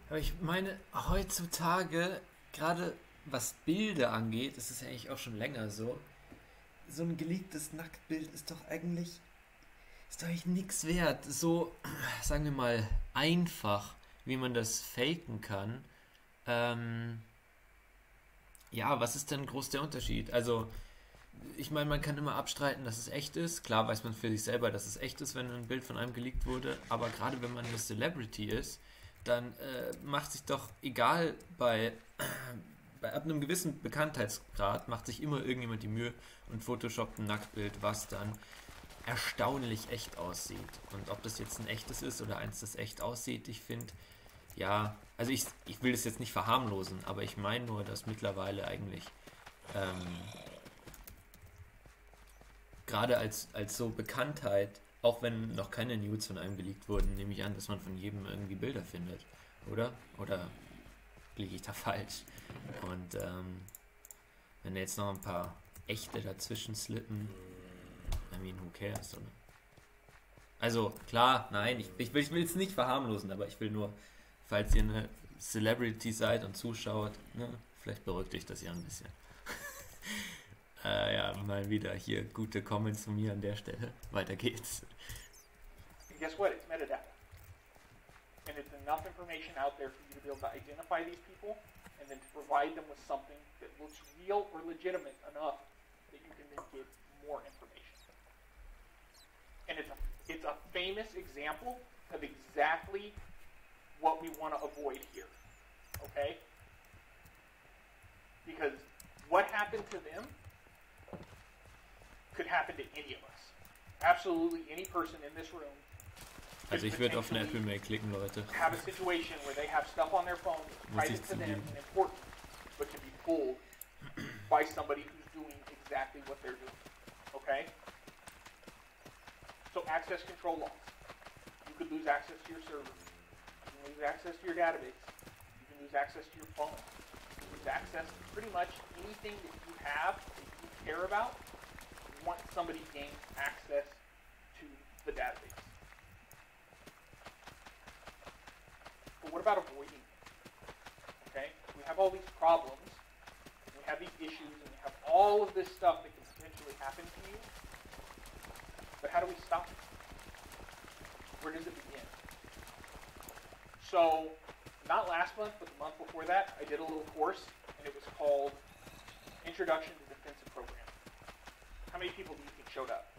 Aber ich meine, heutzutage, gerade was Bilder angeht, das ist ja eigentlich auch schon länger so, so ein geleaktes Nacktbild ist doch eigentlich, ist doch eigentlich nichts wert. So, sagen wir mal, einfach, wie man das faken kann. Ähm, ja, was ist denn groß der Unterschied? Also, ich meine, man kann immer abstreiten, dass es echt ist. Klar weiß man für sich selber, dass es echt ist, wenn ein Bild von einem geleakt wurde. Aber gerade wenn man eine Celebrity ist, dann äh, macht sich doch, egal bei, bei ab einem gewissen Bekanntheitsgrad, macht sich immer irgendjemand die Mühe und photoshoppt ein Nacktbild, was dann erstaunlich echt aussieht. Und ob das jetzt ein echtes ist oder eins, das echt aussieht, ich finde, ja, also ich, ich will das jetzt nicht verharmlosen, aber ich meine nur, dass mittlerweile eigentlich ähm, gerade als, als so Bekanntheit, auch wenn noch keine Nudes von einem geleakt wurden, nehme ich an, dass man von jedem irgendwie Bilder findet, oder? Oder liege ich da falsch? Und ähm, wenn jetzt noch ein paar echte dazwischen slippen, I mean, who cares, oder? Also, klar, nein, ich, ich will es nicht verharmlosen, aber ich will nur, falls ihr eine Celebrity seid und zuschaut, ne, vielleicht beruhigt euch das ja ein bisschen. äh, ja, mal wieder hier gute mir an der Stelle. Weiter geht's. Guess what? It's metadata. And it's enough information out there for you to be able to identify these people and then to provide them with something that looks real or legitimate enough that you can then get more information. And it's a, it's a famous example of exactly what we want to avoid here. Okay? Because what happened to them could happen to any of us. Absolutely any person in this room. Also ich auf Apple Mail klicken, Leute. have a situation where they have stuff on their phone that's private to them and important, but can be pulled by somebody who's doing exactly what they're doing. Okay? So access control loss. You could lose access to your server. You can lose access to your database. You can lose access to your phone. You can lose access to pretty much anything that you have that you care about. Want somebody gain access to the database. But what about avoiding it? Okay? We have all these problems, we have these issues, and we have all of this stuff that can potentially happen to you. But how do we stop it? Where does it begin? So, not last month, but the month before that, I did a little course, and it was called Introduction to Defensive Programming. How many people do you think showed up?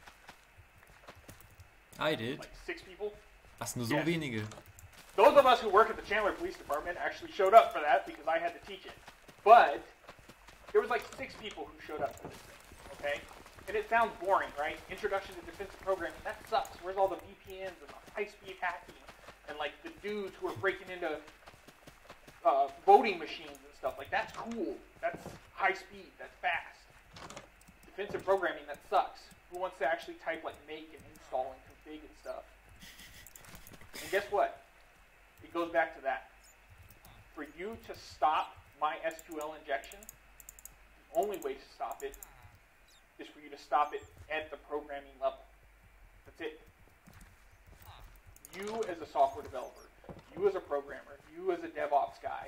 I did. Like six people? Was nur so Yes. wenige. Those of us who work at the Chandler Police Department actually showed up for that because I had to teach it. But there was like six people who showed up for this thing. Okay? And it sounds boring, right? Introduction to defensive programming. That sucks. Where's all the VPNs and the high-speed hacking and like the dudes who are breaking into uh, voting machines and stuff? Like that's cool. That's high speed. That's fast. Defensive programming that sucks. Who wants to actually type like make and install and config and stuff? And guess what? It goes back to that. For you to stop my SQL injection, the only way to stop it is for you to stop it at the programming level. That's it. You as a software developer, you as a programmer, you as a DevOps guy,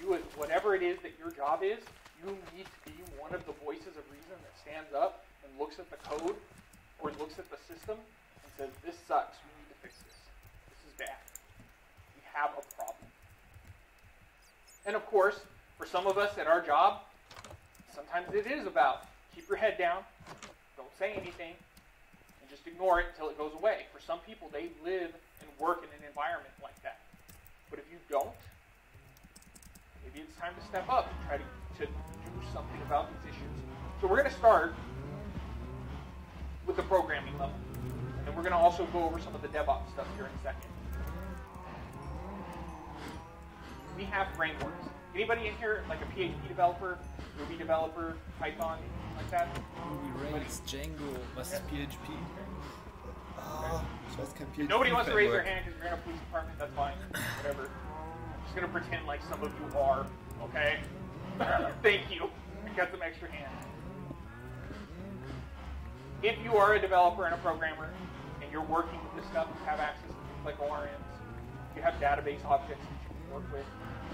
you as whatever it is that your job is, you need to be one of the voices of reason that stands up and looks at the code or looks at the system and says, this sucks, we need to fix this. This is bad. We have a problem. And of course, for some of us at our job, sometimes it is about keep your head down, don't say anything, and just ignore it until it goes away. For some people, they live and work in an environment like that. But if you don't, maybe it's time to step up and try to, to do something about these issues. So we're going to start with the programming level. And then we're going to also go over some of the DevOps stuff here in a second. We have frameworks. Anybody in here like a PHP developer, Ruby developer, Python, like that? Ruby, Rails, Django, was ist PHP? Ah, ich weiß kein PHP. Nobody wants to raise their hand because you're in a police department. That's fine. Whatever. I'm just gonna pretend like some of you are. Okay. Thank you. I got some extra hands. If you are a developer and a programmer, and you're working with this stuff, you have access to things like ORMs, you have database objects that you can work with.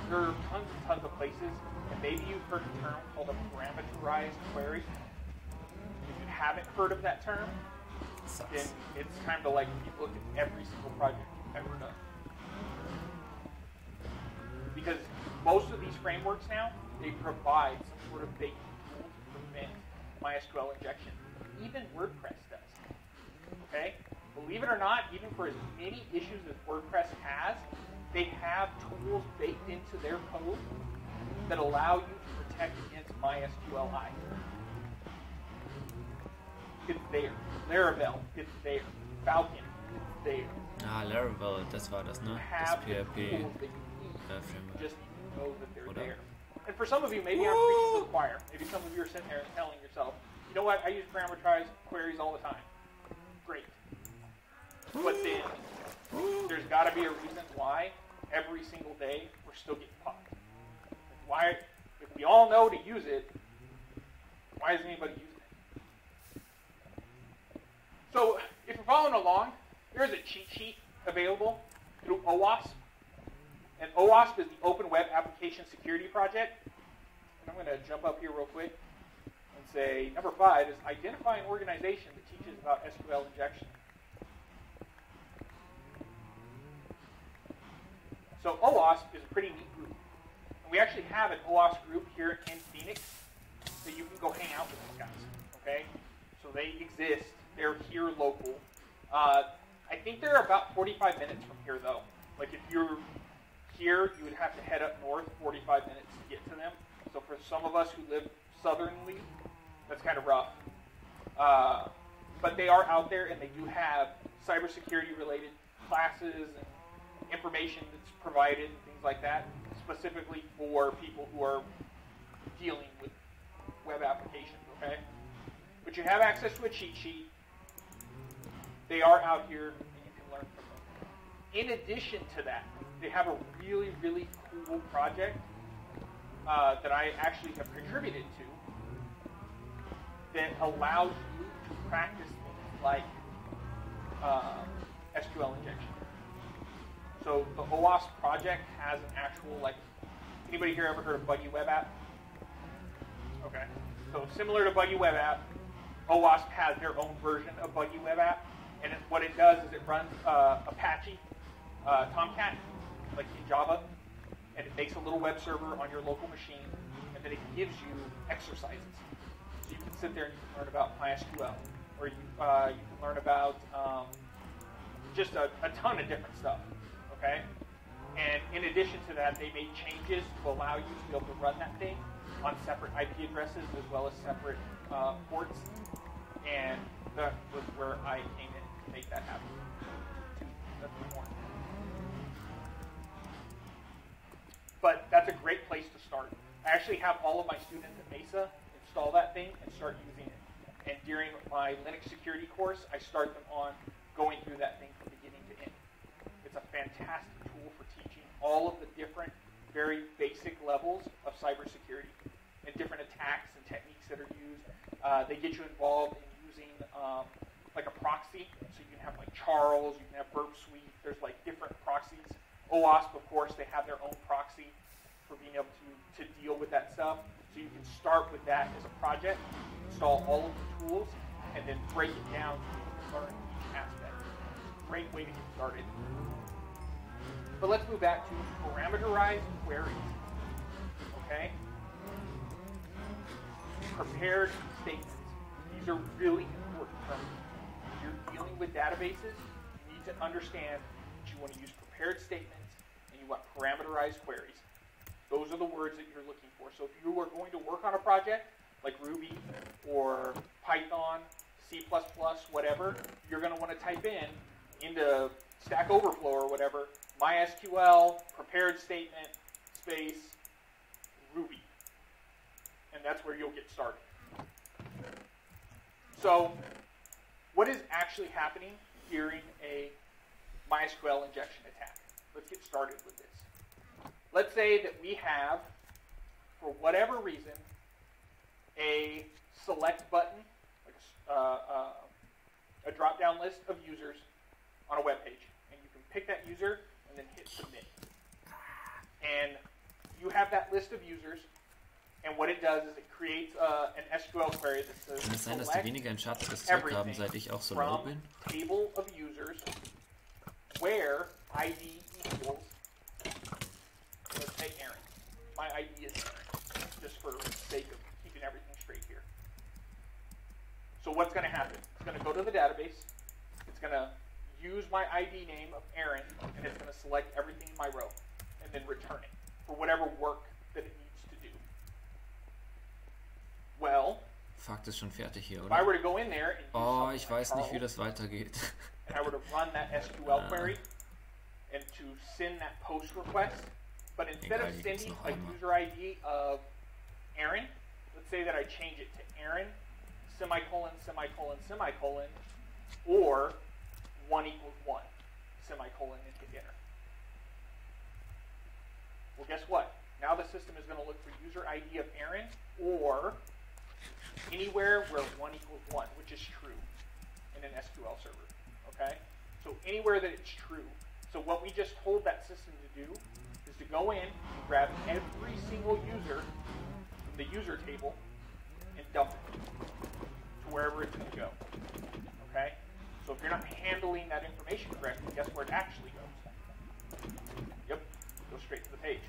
There are tons and tons of places, and maybe you've heard a term called a parameterized query. If you haven't heard of that term, then it's time to like look at every single project you've ever done. Because most of these frameworks now, they provide some sort of baked tool to prevent MySQL injection. Even WordPress does. Okay? Believe it or not, even for as many issues as WordPress has, they have tools baked into their code that allow you to protect against MySQLi. It's there. Laravel, it's there. Phalcon, it's there. Ah, Laravel, das war das, ne? Das Have PHP tools that you need. Framework. just know that they're there. And for some of you, maybe I'm preaching to the choir. Maybe some of you are sitting there telling yourself, you know what, I use parameterized queries all the time. Great. But then, there's got to be a reason why every single day we're still getting popped. Why, if we all know to use it, why isn't anybody using it? So, if you're following along, there's a cheat sheet available through OWASP. And OWASP is the Open Web Application Security Project. And I'm going to jump up here real quick and say number five is identify an organization that teaches about SQL injection. So OWASP is a pretty neat group. And we actually have an OWASP group here in Phoenix that you can go hang out with these guys. Okay, so they exist. They're here local. Uh, I think they're about 45 minutes from here, though. Like if you're here, you would have to head up north 45 minutes to get to them. So for some of us who live southernly, that's kind of rough. Uh, but they are out there, and they do have cybersecurity related classes and information that's provided and things like that, specifically for people who are dealing with web applications. Okay, but you have access to a cheat sheet. They are out here, and you can learn from them. In addition to that, they have a really, really cool project uh, that I actually have contributed to that allows you to practice things like uh, SQL injection. So the OWASP project has an actual, like, anybody here ever heard of Buggy Web App? Okay. So similar to Buggy Web App, OWASP has their own version of Buggy Web App, and it, what it does is it runs uh, Apache uh, Tomcat, like in Java, and it makes a little web server on your local machine, and then it gives you exercises. So you can sit there and you can learn about MySQL, or you, uh, you can learn about um, just a, a ton of different stuff. Okay? And in addition to that, they made changes to allow you to be able to run that thing on separate IP addresses as well as separate uh, ports. And that was where I came in to make that happen. That's more. But that's a great place to start. I actually have all of my students at Mesa install that thing and start using it. And during my Linux security course, I start them on going through that thing from beginning to end. It's a fantastic tool for teaching all of the different, very basic levels of cybersecurity and different attacks and techniques that are used. Uh, they get you involved in using um, like a proxy, so you can have like Charles, you can have Burp Suite. There's like different proxies. OWASP, of course, they have their own deal with that stuff. So you can start with that as a project, install all of the tools, and then break it down can learn each aspect. Great way to get started. But let's move back to parameterized queries. Okay? Prepared statements. These are really important. If you're dealing with databases, you need to understand that you want to use prepared statements and you want parameterized queries. Those are the words that you're looking for. So if you are going to work on a project like Ruby or Python, C++, whatever, you're going to want to type in into Stack Overflow or whatever, MySQL, prepared statement, space, Ruby. And that's where you'll get started. So what is actually happening during a MySQL injection attack? Let's get started with this. Let's say that we have, for whatever reason, a select button, like a, uh, uh, a drop-down list of users on a web page, and you can pick that user and then hit submit. And you have that list of users, and what it does is it creates uh, an SQL query that says Kann es sein, dass die select weniger entschattetes Zeug haben, seit ich auch so low from bin? table of users where ID equals, let's say Aaron. My ID is Aaron, just for sake of keeping everything straight here. So what's going to happen? It's going to go to the database. It's going to use my ID name of Aaron, and it's going to select everything in my row, and then return it for whatever work that it needs to do. Well, Fakt ist schon fertig hier, if I were to go in there and use Oh, ich weiß nicht, wie das weitergeht. and I were to run that SQL Ah. query and to send that post request, but instead of sending a user ID of Aaron, let's say that I change it to Aaron, semicolon, semicolon, semicolon, or 1 equals 1, semicolon, and hit enter. Well, guess what? Now the system is going to look for user ID of Aaron or anywhere where 1 equals 1, which is true in an SQL server. Okay? So anywhere that it's true. So what we just told that system to do to go in grab every single user from the user table and dump it to wherever it's going to go. Okay? So if you're not handling that information correctly, guess where it actually goes? Yep, goes straight to the page.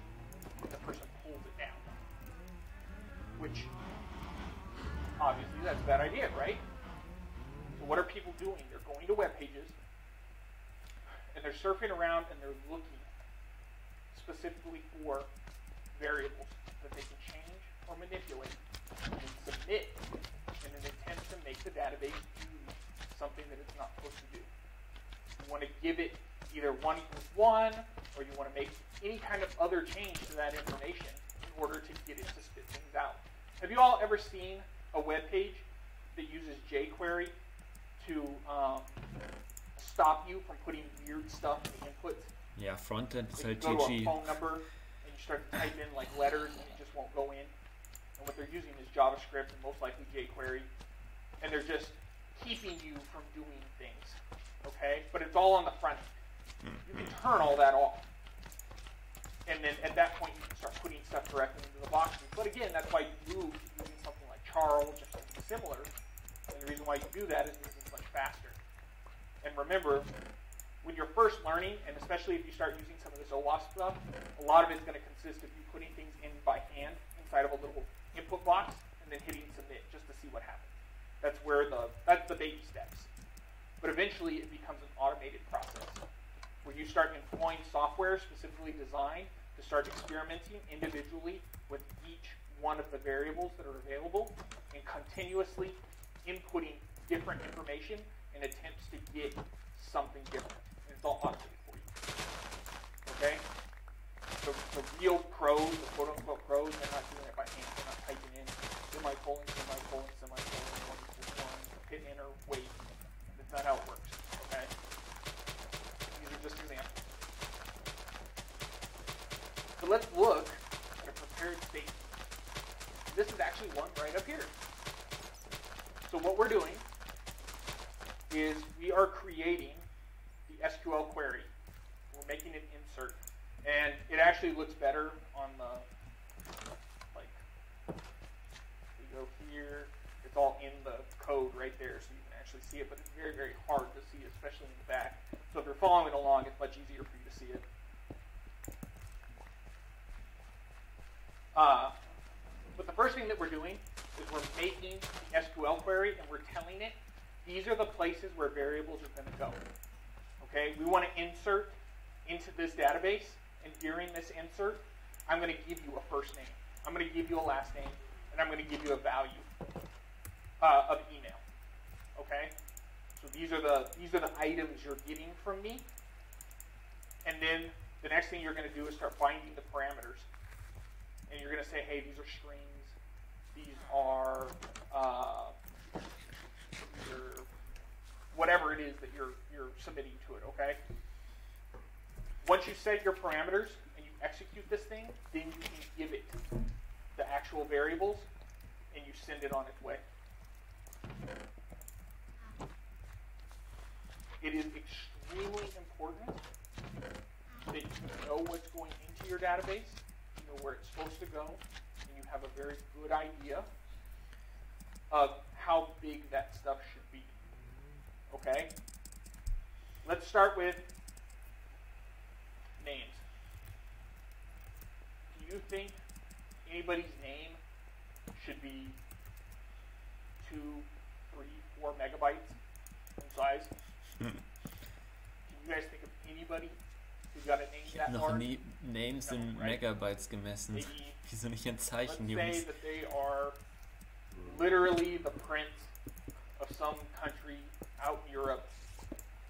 The person pulls it down. which obviously that's a bad idea, right? So what are people doing? They're going to web pages and they're surfing around and they're looking specifically for variables that they can change or manipulate and submit in an attempt to make the database do something that it's not supposed to do. You want to give it either 1 equals 1, or you want to make any kind of other change to that information in order to get it to spit things out. Have you all ever seen a web page that uses jQuery to um, stop you from putting weird stuff in the inputs? Frontend ist Like halt you go to a phone number and you start to type in like letters and it just won't go in. And what they're using is JavaScript and most likely jQuery. And they're just keeping you from doing things. Okay? But it's all on the front end. You can turn all that off. And then at that point you can start putting stuff directly into the boxes. But again, that's why you move using something like Charles or something similar. And the reason why you do that is because it's much faster. And remember, when you're first learning, and especially if you start using some of this OWASP stuff, a lot of it's going to consist of you putting things in by hand inside of a little input box and then hitting submit just to see what happens. That's where the that's the baby steps. But eventually, it becomes an automated process where you start employing software specifically designed to start experimenting individually with each one of the variables that are available and continuously inputting different information in attempts to get something different. For you. Okay? So the real pros, the quote unquote pros, they're not doing it by hand. They're not typing in semicolon, semicolon, semicolon, one equals one, hit enter, wait. That's not how it works. Okay? These are just examples. So let's look at a prepared state. This is actually one right up here. So what we're doing is we are creating the SQL query. We're making an insert. And it actually looks better on the, like, we go here, it's all in the code right there so you can actually see it, but it's very, very hard to see, especially in the back. So if you're following along, it's much easier for you to see it. Uh, but the first thing that we're doing is we're making the SQL query and we're telling it these are the places where variables are going to go. Okay, we want to insert into this database, and during this insert, I'm going to give you a first name, I'm going to give you a last name, and I'm going to give you a value uh, of email. Okay, so these are the these are the items you're getting from me, and then the next thing you're going to do is start binding the parameters, and you're going to say, hey, these are strings, these are uh, your whatever it is that you're you're submitting to it, okay? Once you set your parameters and you execute this thing, then you can give it the actual variables and you send it on its way. It is extremely important that you know what's going into your database, you know where it's supposed to go, and you have a very good idea of how big that stuff should be. Okay? Let's start with names. Do you think anybody's name should be two, three, four megabytes in size? Hmm. Can you guys think of anybody who's got a name Ich that noch nie Names in Right. Megabytes gemessen. Maybe Wieso nicht in Let's Zeichen, say that they are literally the print of some country out in Europe,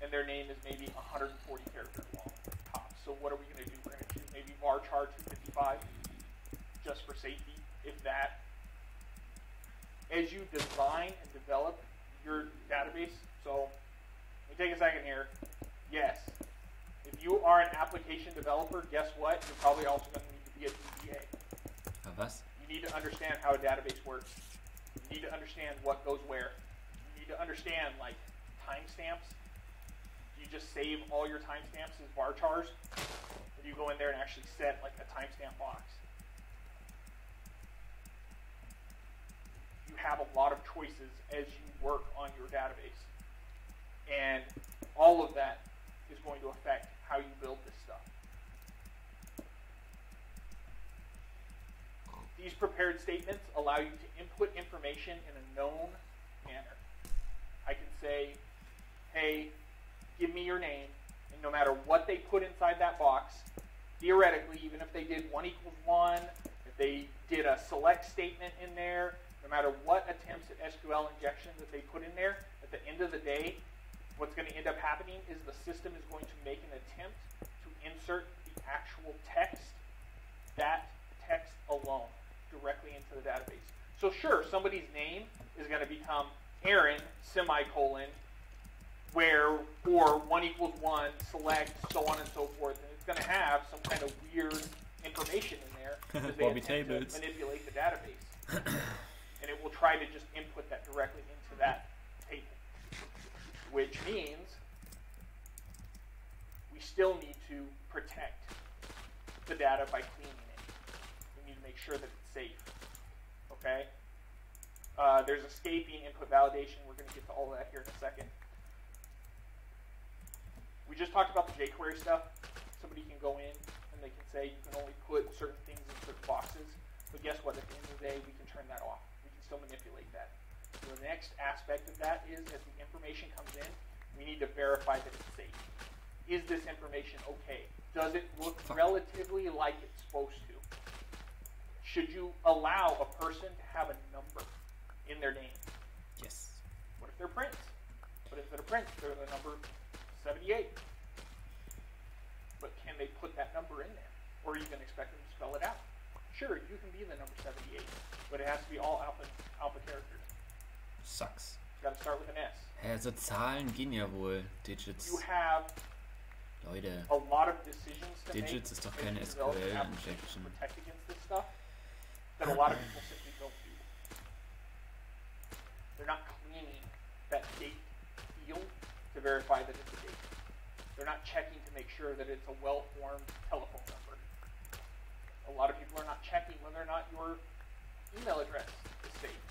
and their name is maybe 140 characters long, tops. So what are we going to do? We're going to choose maybe varchar 255, just for safety, if that. As you design and develop your database, so let me take a second here. Yes, if you are an application developer, guess what? You're probably also going to need to be a DBA. Of us? You need to understand how a database works. You need to understand what goes where. You need to understand like timestamps. You just save all your timestamps as varchars? Or do you go in there and actually set like a timestamp box? You have a lot of choices as you work on your database. And all of that is going to affect how you build this stuff. These prepared statements allow you to input information in a known manner. I can say, hey, give me your name, and no matter what they put inside that box, theoretically, even if they did 1 equals 1, if they did a select statement in there, no matter what attempts at SQL injection that they put in there, at the end of the day, what's going to end up happening is the system is going to make an attempt to insert the actual text, that text alone, directly into the database. So sure, somebody's name is going to become Aaron, semicolon, where or 1 equals 1, select, so on and so forth. And it's going to have some kind of weird information in there as they Bobby to manipulate the database. and it will try to just input that directly into that table. Which means we still need to protect the data by cleaning it. We need to make sure that it's safe. Okay? Uh, there's escaping input validation. We're going to get to all that here in a second. We just talked about the jQuery stuff. Somebody can go in and they can say you can only put certain things in certain boxes. But guess what? At the end of the day, we can turn that off. We can still manipulate that. So the next aspect of that is as the information comes in, we need to verify that it's safe. Is this information okay? Does it look relatively like it's supposed to? Should you allow a person to have a number in their name? Yes. What if they're Prince? But instead of Prince, they're the number 78. But can they put that number in there? Or are you going to expect them to spell it out? Sure, you can be the number 78, but it has to be all alpha, alpha characters. Sucks. It's got to start with an S. Also Zahlen gehen ja wohl. Digits. You have Leute. a lot of decisions to Digits make. ist doch keine SQL-Injection. protect against this stuff that a lot of people simply don't do. They're not cleaning that date field to verify that it's. They're not checking to make sure that it's a well-formed telephone number. A lot of people are not checking whether or not your email address is safe.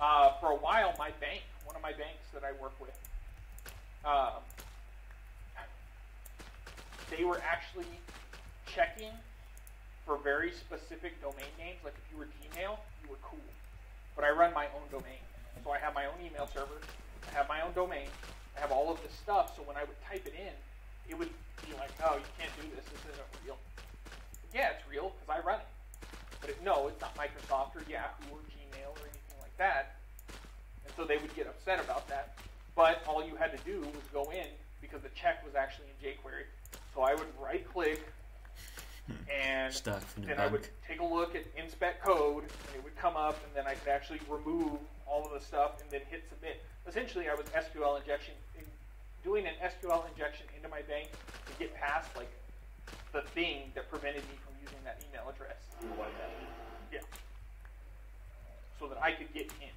Uh, for a while, my bank, one of my banks that I work with, um, they were actually checking for very specific domain names. Like if you were Gmail, you were cool. But I run my own domain. So I have my own email server. I have my own domain. I have all of this stuff. So when I would type it in, it would be like, oh, you can't do this. This isn't real. Yeah, it's real because I run it. But it, no, it's not Microsoft or Yahoo or Gmail or anything like that. And so they would get upset about that. But all you had to do was go in because the check was actually in jQuery. So I would right click and von der then I would take a look at inspect code and it would come up and then I could actually remove all of the stuff and then hit submit. Essentially I was SQL injection in, doing an SQL injection into my bank to get past like the thing that prevented me from using that email address. Yeah. So that I could get in.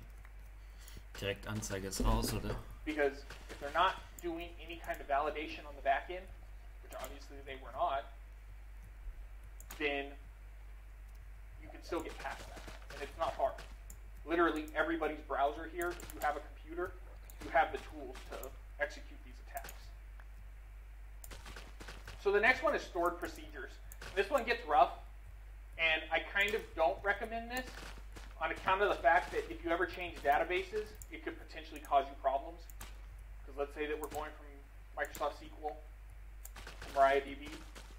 Direkt Anzeige ist raus, oder? Because if they're not doing any kind of validation on the back end, which obviously they were not, then you can still get past that. And it's not hard. Literally everybody's browser here, if you have a computer, you have the tools to execute these attacks. So the next one is stored procedures. This one gets rough, and I kind of don't recommend this on account of the fact that if you ever change databases, it could potentially cause you problems. Because let's say that we're going from Microsoft SQL to MariaDB,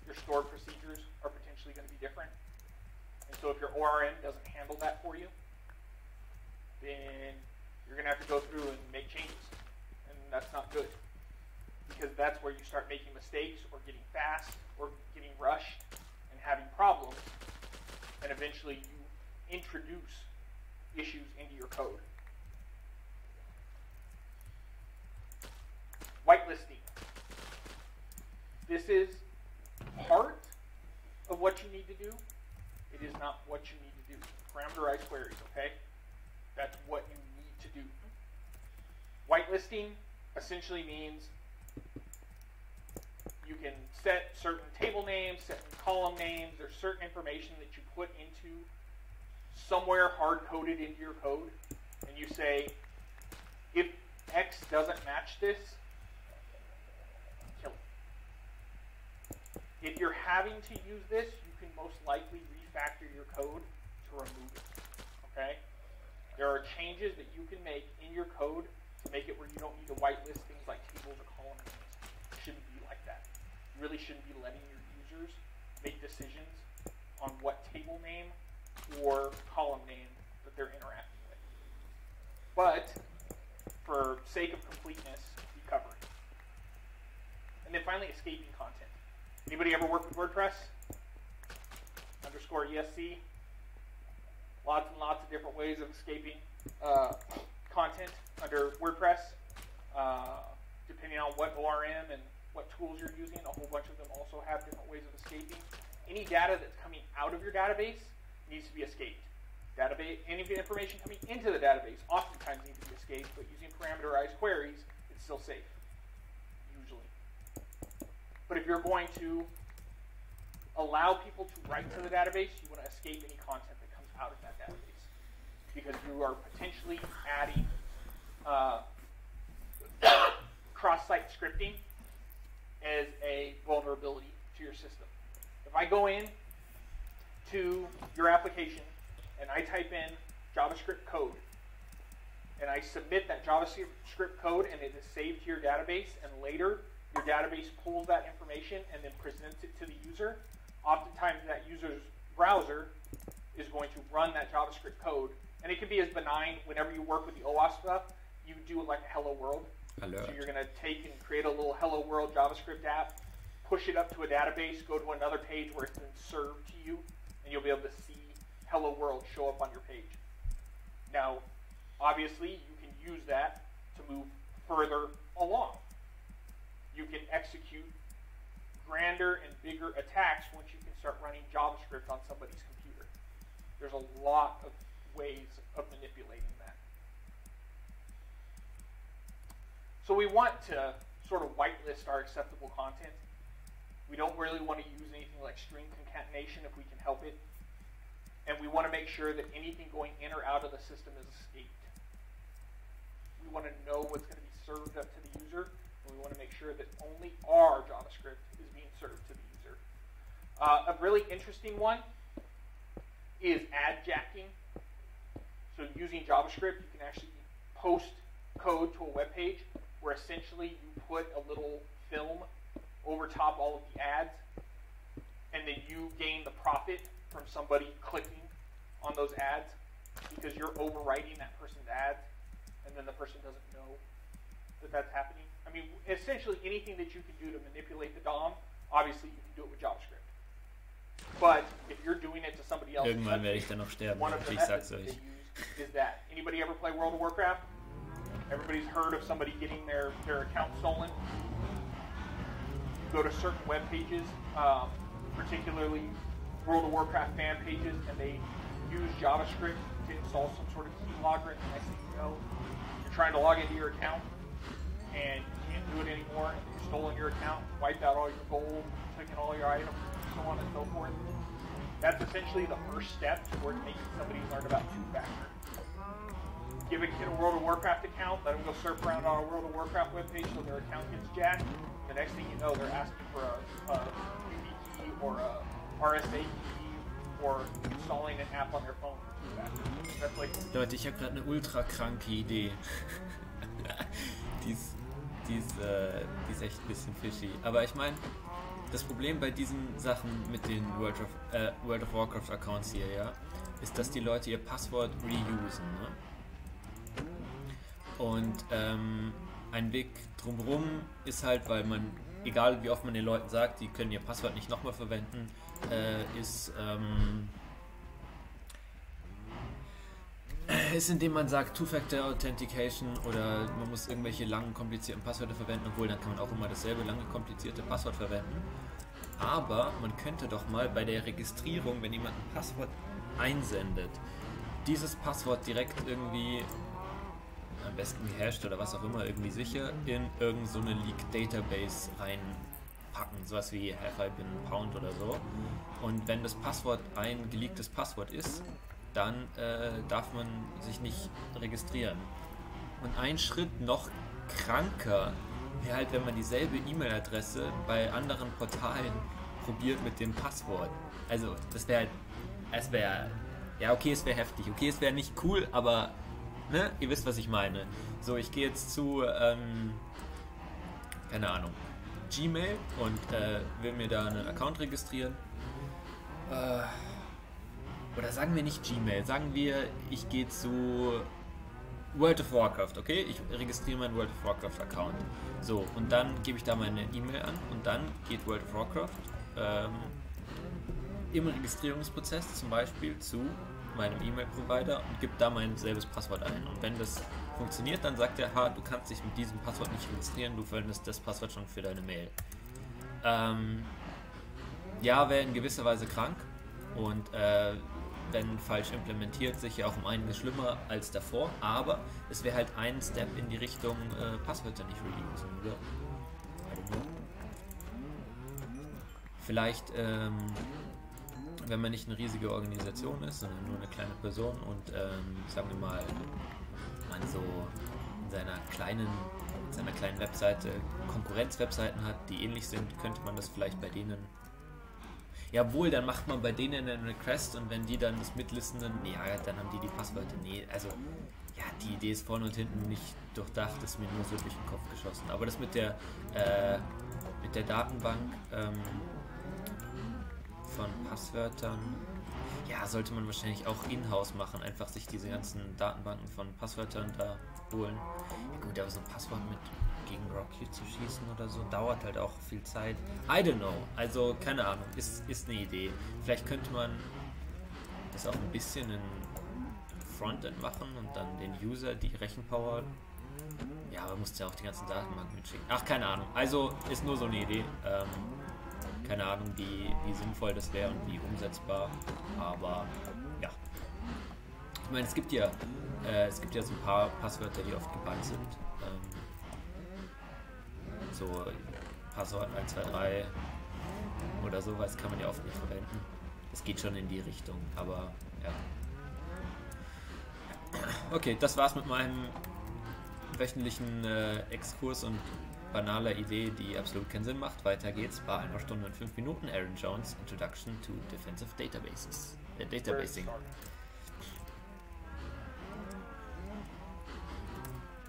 your stored procedures are potentially going to be different. And so if your ORM doesn't handle that for you, then you're going to have to go through and make changes. And that's not good. Because that's where you start making mistakes or getting fast or getting rushed and having problems. And eventually you introduce issues into your code. Whitelisting. This is part of what you need to do. It is not what you need to do. Parameterized queries, okay? That's what you need to do. Whitelisting essentially means you can set certain table names, certain column names, there's certain information that you put into somewhere hard coded into your code, and you say, if X doesn't match this, kill it. If you're having to use this, you can most likely refactor your code to remove it. Okay? There are changes that you can make in your code to make it where you don't need to whitelist things like tables or column names. It shouldn't be like that. You really shouldn't be letting your users make decisions on what table name or column name that they're interacting with. But for sake of completeness, we cover it. And then finally, escaping content. Anybody ever work with WordPress? Underscore ESC. Lots and lots of different ways of escaping uh, content under WordPress. Uh, depending on what ORM and what tools you're using, a whole bunch of them also have different ways of escaping. Any data that's coming out of your database needs to be escaped. Database, any information coming into the database oftentimes needs to be escaped, but using parameterized queries, it's still safe, usually. But if you're going to allow people to write to the database, you want to escape any content that comes out of that database. Because you are potentially adding uh, cross-site scripting as a vulnerability to your system. If I go in to your application and I type in JavaScript code and I submit that JavaScript code and it is saved to your database and later your database pulls that information and then presents it to the user, oftentimes that user's browser is going to run that JavaScript code. And it can be as benign whenever you work with the OWASP stuff, you do like a hello world. Alert. So you're going to take and create a little hello world JavaScript app, push it up to a database, go to another page where it's been served to you, and you'll be able to see hello world show up on your page. Now, obviously, you can use that to move further along. You can execute grander and bigger attacks once you can start running JavaScript on somebody's computer. There's a lot of ways of manipulating that. So we want to sort of whitelist our acceptable content. We don't really want to use anything like string concatenation if we can help it. And we want to make sure that anything going in or out of the system is escaped. We want to know what's going to be served up to the user, and we want to make sure that only our JavaScript is being served to the user. Uh, a really interesting one is ad jacking. So using JavaScript, you can actually post code to a web page where essentially you put a little film over top all of the ads, and then you gain the profit from somebody clicking on those ads because you're overwriting that person's ads, and then the person doesn't know that that's happening. I mean, essentially anything that you can do to manipulate the DOM, obviously you can do it with JavaScript. But if you're doing it to somebody else, Irgendwann werde ich dann noch sterben, one of the ich sag's methods euch. they use is that. Anybody ever play World of Warcraft? Everybody's heard of somebody getting their, their account stolen. Go to certain web pages, um, particularly World of Warcraft fan pages, and they use JavaScript to install some sort of keylogger, and next thing you know, you're trying to log into your account, and you can't do it anymore, and they've stolen your account, wiped out all your gold, taken all your items, so on and so forth. That's essentially the first step towards making somebody learn about two-factor. Give a kid a World of Warcraft account, let them go surf around on a World of Warcraft webpage so their account gets jacked. The next thing you know, they're asking for a, a UV key or a RSA key or installing an app on their phone Leute, ich habe gerade eine ultra kranke Idee. die, ist, die, ist, äh, die ist echt ein bisschen fishy. Aber ich meine, das Problem bei diesen Sachen mit den World of, äh, World of Warcraft Accounts hier, ja, ist, dass die Leute ihr Passwort reusen. Ne? Und ähm, ein Weg drumherum ist halt, weil man, egal wie oft man den Leuten sagt, die können ihr Passwort nicht nochmal verwenden, äh, ist, ähm, ist, indem man sagt Two-Factor Authentication oder man muss irgendwelche langen, komplizierten Passwörter verwenden, obwohl dann kann man auch immer dasselbe lange, komplizierte Passwort verwenden. Aber man könnte doch mal bei der Registrierung, wenn jemand ein Passwort einsendet, dieses Passwort direkt irgendwie am besten gehasht oder was auch immer, irgendwie sicher in irgendeine so Leak Database reinpacken, sowas wie been Pound oder so. Und wenn das Passwort ein geleaktes Passwort ist, dann äh, darf man sich nicht registrieren. Und ein Schritt noch kranker wäre halt, wenn man dieselbe E-Mail-Adresse bei anderen Portalen probiert mit dem Passwort. Also das wäre, es wäre Ja, okay, es wäre heftig. Okay, es wäre nicht cool, aber ne, ihr wisst, was ich meine. So, ich gehe jetzt zu, ähm, keine Ahnung, Gmail und äh, will mir da einen Account registrieren. Äh, oder sagen wir nicht Gmail, sagen wir, ich gehe zu World of Warcraft, okay? Ich registriere meinen World of Warcraft Account. So, und dann gebe ich da meine E-Mail an und dann geht World of Warcraft ähm, im Registrierungsprozess zum Beispiel zu meinem E-Mail-Provider und gibt da mein selbes Passwort ein. Und wenn das funktioniert, dann sagt er, ha, du kannst dich mit diesem Passwort nicht registrieren, du verwendest das Passwort schon für deine Mail. Ähm, ja, wäre in gewisser Weise krank und äh, wenn falsch implementiert, sicher auch um einiges schlimmer als davor, aber es wäre halt ein Step in die Richtung äh, Passwörter nicht releasen, oder? Vielleicht, ähm, wenn man nicht eine riesige Organisation ist, sondern nur eine kleine Person und ähm, sagen wir mal, man so in seiner kleinen, in seiner kleinen Webseite Konkurrenzwebseiten hat, die ähnlich sind, könnte man das vielleicht bei denen Jawohl, dann macht man bei denen einen Request und wenn die dann das mitlisten, dann, ja, dann haben die die Passwörter. Nee, also, ja, die Idee ist vorne und hinten nicht durchdacht, ist mir nur so durch den Kopf geschossen. Aber das mit der, äh, mit der Datenbank ähm, von Passwörtern, ja, sollte man wahrscheinlich auch in-house machen. Einfach sich diese ganzen Datenbanken von Passwörtern da holen. Ja, gut, aber so ein Passwort mit gegen Rocky zu schießen oder so, dauert halt auch viel Zeit. I don't know. Also, keine Ahnung. Ist, ist eine Idee. Vielleicht könnte man das auch ein bisschen in Frontend machen und dann den User die Rechenpower. Ja, aber musst ja auch die ganzen Datenbanken mitschicken. Ach, keine Ahnung. Also, ist nur so eine Idee. Ähm, keine Ahnung, wie, wie sinnvoll das wäre und wie umsetzbar. Aber ja. Ich meine, es gibt ja, äh, es gibt ja so ein paar Passwörter, die oft gebannt sind so Passwort 123 oder sowas kann man ja oft nicht verwenden. Es geht schon in die Richtung, aber ja. Okay, das war's mit meinem wöchentlichen äh, Exkurs und banaler Idee, die absolut keinen Sinn macht. Weiter geht's bei einer Stunde und fünf Minuten. Aaron Jones, Introduction to Defensive Databases. Äh, Databasing.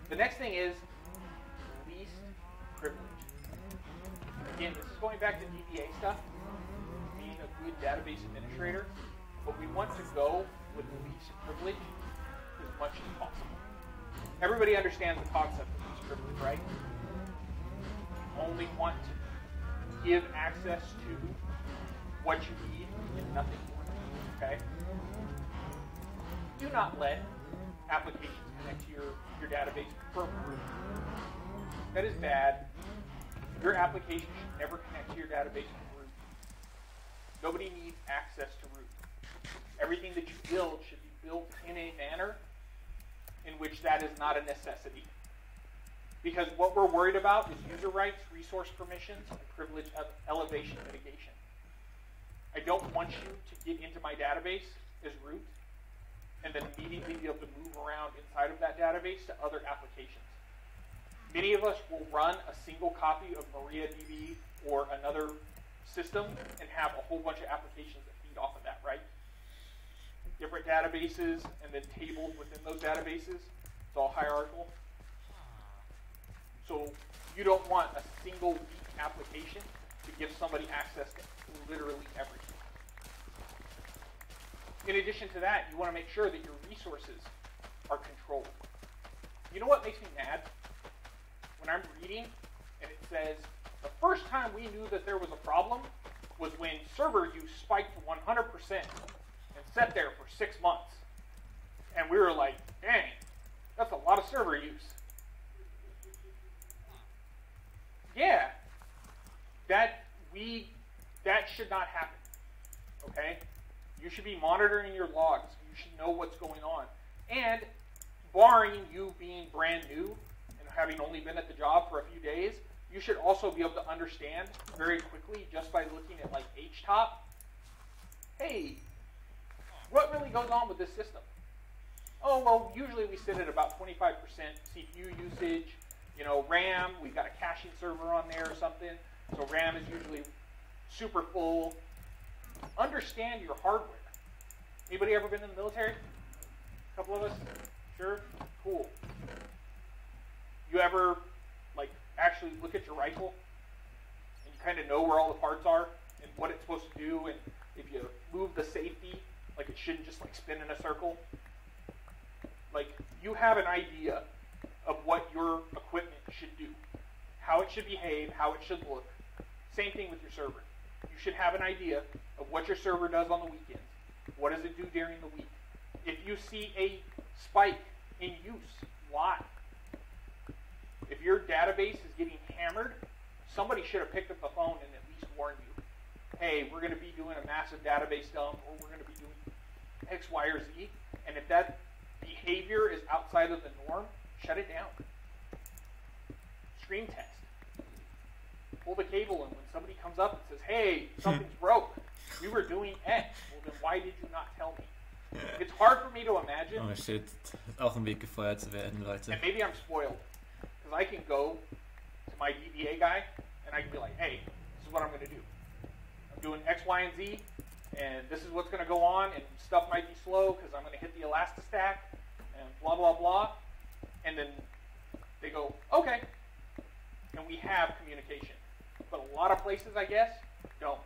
The next thing is least privilege. again, this is going back to DBA stuff, being a good database administrator, but we want to go with least privilege as much as possible. Everybody understands the concept of least privilege, right? Only want to give access to what you need and nothing more. Okay? Do not let applications connect to your, your database for root. That is bad. Your application should never connect to your database from root. Nobody needs access to root. Everything that you build should be built in a manner in which that is not a necessity. Because what we're worried about is user rights, resource permissions, and privilege of elevation mitigation. I don't want you to get into my database as root and then immediately be able to move around inside of that database to other applications. Many of us will run a single copy of MariaDB or another system and have a whole bunch of applications that feed off of that, right? Different databases and then tables within those databases. It's all hierarchical. So you don't want a single weak application to give somebody access to literally everything. In addition to that, you want to make sure that your resources are controlled. You know what makes me mad? when I'm reading and it says the first time we knew that there was a problem was when server use spiked 100% and sat there for six months. And we were like, dang, that's a lot of server use. Yeah, that we that should not happen. Okay? You should be monitoring your logs. You should know what's going on. And barring you being brand new, and having only been at the job for a few days, you should also be able to understand very quickly just by looking at like HTOP, hey, what really goes on with this system? Oh, well, usually we sit at about 25% CPU usage. You know, RAM, we've got a caching server on there or something. So RAM is usually super full. Understand your hardware. Anybody ever been in the military? A couple of us? Sure? Cool. You ever, like, actually look at your rifle and you kind of know where all the parts are and what it's supposed to do and if you move the safety, like it shouldn't just like spin in a circle? Like, you have an idea of what your equipment should do, how it should behave, how it should look. Same thing with your server. You should have an idea of what your server does on the weekends. What does it do during the week? If you see a spike in use, why? If your database is getting hammered, somebody should have picked up the phone and at least warned you. Hey, we're going to be doing a massive database dump, or we're going to be doing X, Y, or Z. And if that behavior is outside of the norm, shut it down. Scream test. Pull the cable, and when somebody comes up and says, "Hey, hmm. something's broke," we were doing X. Well, then why did you not tell me? It's hard for me to imagine. Oh shit, auch im Weg gefeuert zu werden, Leute. And maybe I'm spoiled because I can go to my DBA guy and I can be like, "Hey, this is what I'm going to do. I'm doing X, Y, and Z, and this is what's going to go on, and stuff might be slow because I'm going to hit the Elastic Stack and blah blah blah." And then they go, "Okay," and we have communication. But a lot of places, I guess, don't,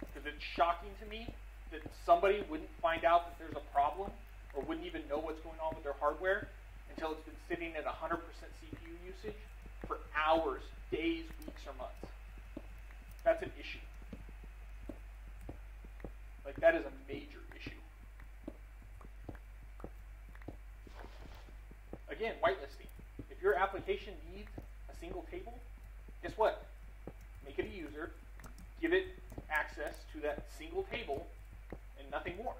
because it's shocking to me that somebody wouldn't find out that there's a problem or wouldn't even know what's going on with their hardware until it's been sitting at 100% CPU usage for hours, days, weeks, or months. That's an issue. Like, that is a major issue. Again, whitelisting. If your application needs a single table, guess what? Make it a user, give it access to that single table, and nothing more.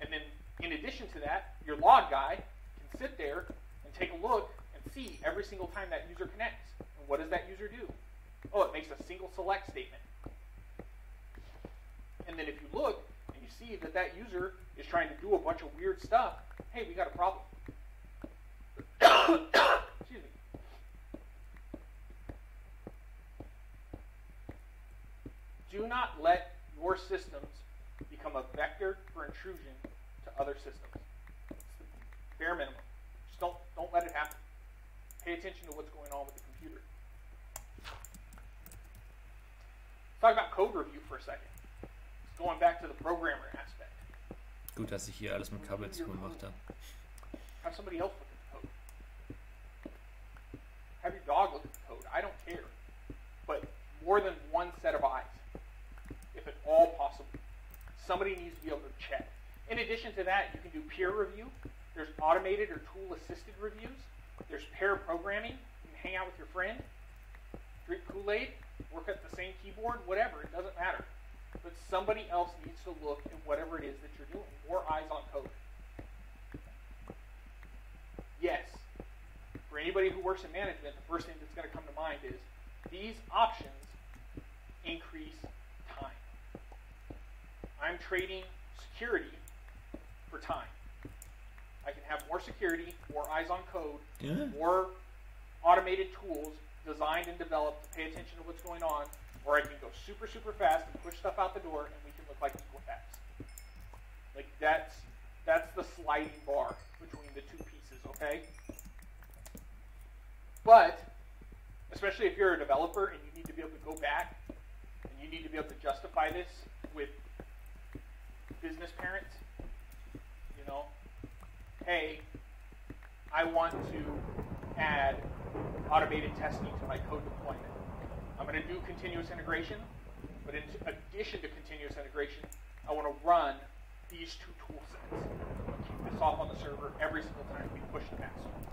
And then, in addition to that, your log guy can sit there and take a look and see every single time that user connects. And what does that user do? Oh, it makes a single select statement. And then if you look and you see that that user is trying to do a bunch of weird stuff, hey, we got a problem. Do not let your systems become a vector for intrusion to other systems. Bare minimum. Just don't don't let it happen. Pay attention to what's going on with the computer. Let's talk about code review for a second. It's going back to the programmer aspect. Gut, dass ich hier alles mit Kabel zugemacht habe. Have somebody else look at the code. Have your dog look at the code. I don't care. But more than one set of eyes, if at all possible. Somebody needs to be able to check. In addition to that, you can do peer review. There's automated or tool assisted reviews. There's pair programming. You can hang out with your friend, drink Kool Aid, work at the same keyboard, whatever. It doesn't matter. But somebody else needs to look at whatever it is that you're doing. More eyes on code. Yes. For anybody who works in management, the first thing that's going to come to mind is these options increase time. I'm trading security for time. I can have more security, more eyes on code, Yeah. more automated tools designed and developed to pay attention to what's going on, or I can go super, super fast and push stuff out the door and we can look like Equifax. Like that's that's the sliding bar between the two pieces, okay? But especially if you're a developer and you need to be able to go back and you need to be able to justify this with business parents, you know, hey, I want to add automated testing to my code deployment. I'm going to do continuous integration, but in addition to continuous integration, I want to run these two tool sets. I'm going to keep this off on the server every single time we push the master.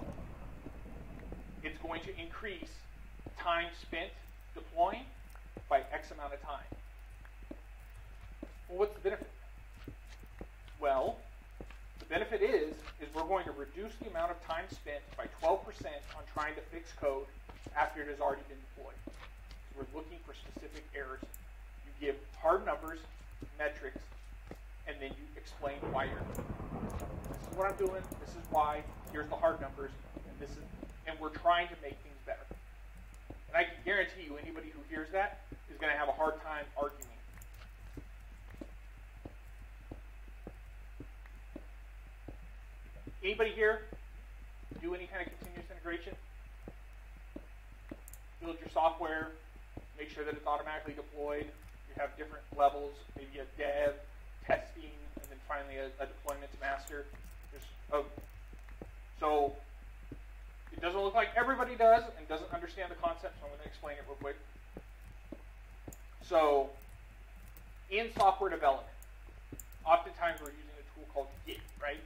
It's going to increase time spent deploying by X amount of time. Well, what's the benefit? Well, the benefit is, is we're going to reduce the amount of time spent by 12% on trying to fix code after it has already been deployed. So we're looking for specific errors. You give hard numbers, metrics, and then you explain why you're doing it. This is what I'm doing, this is why, here's the hard numbers, and this is and we're trying to make things better. And I can guarantee you anybody who hears that is going to have a hard time arguing. anybody here do any kind of continuous integration? Build your software, make sure that it's automatically deployed. You have different levels, maybe a dev, testing, and then finally a, a deployment to master. There's oh. a, so it doesn't look like everybody does and doesn't understand the concept, so I'm going to explain it real quick. So in software development, oftentimes we're using a tool called Git, right?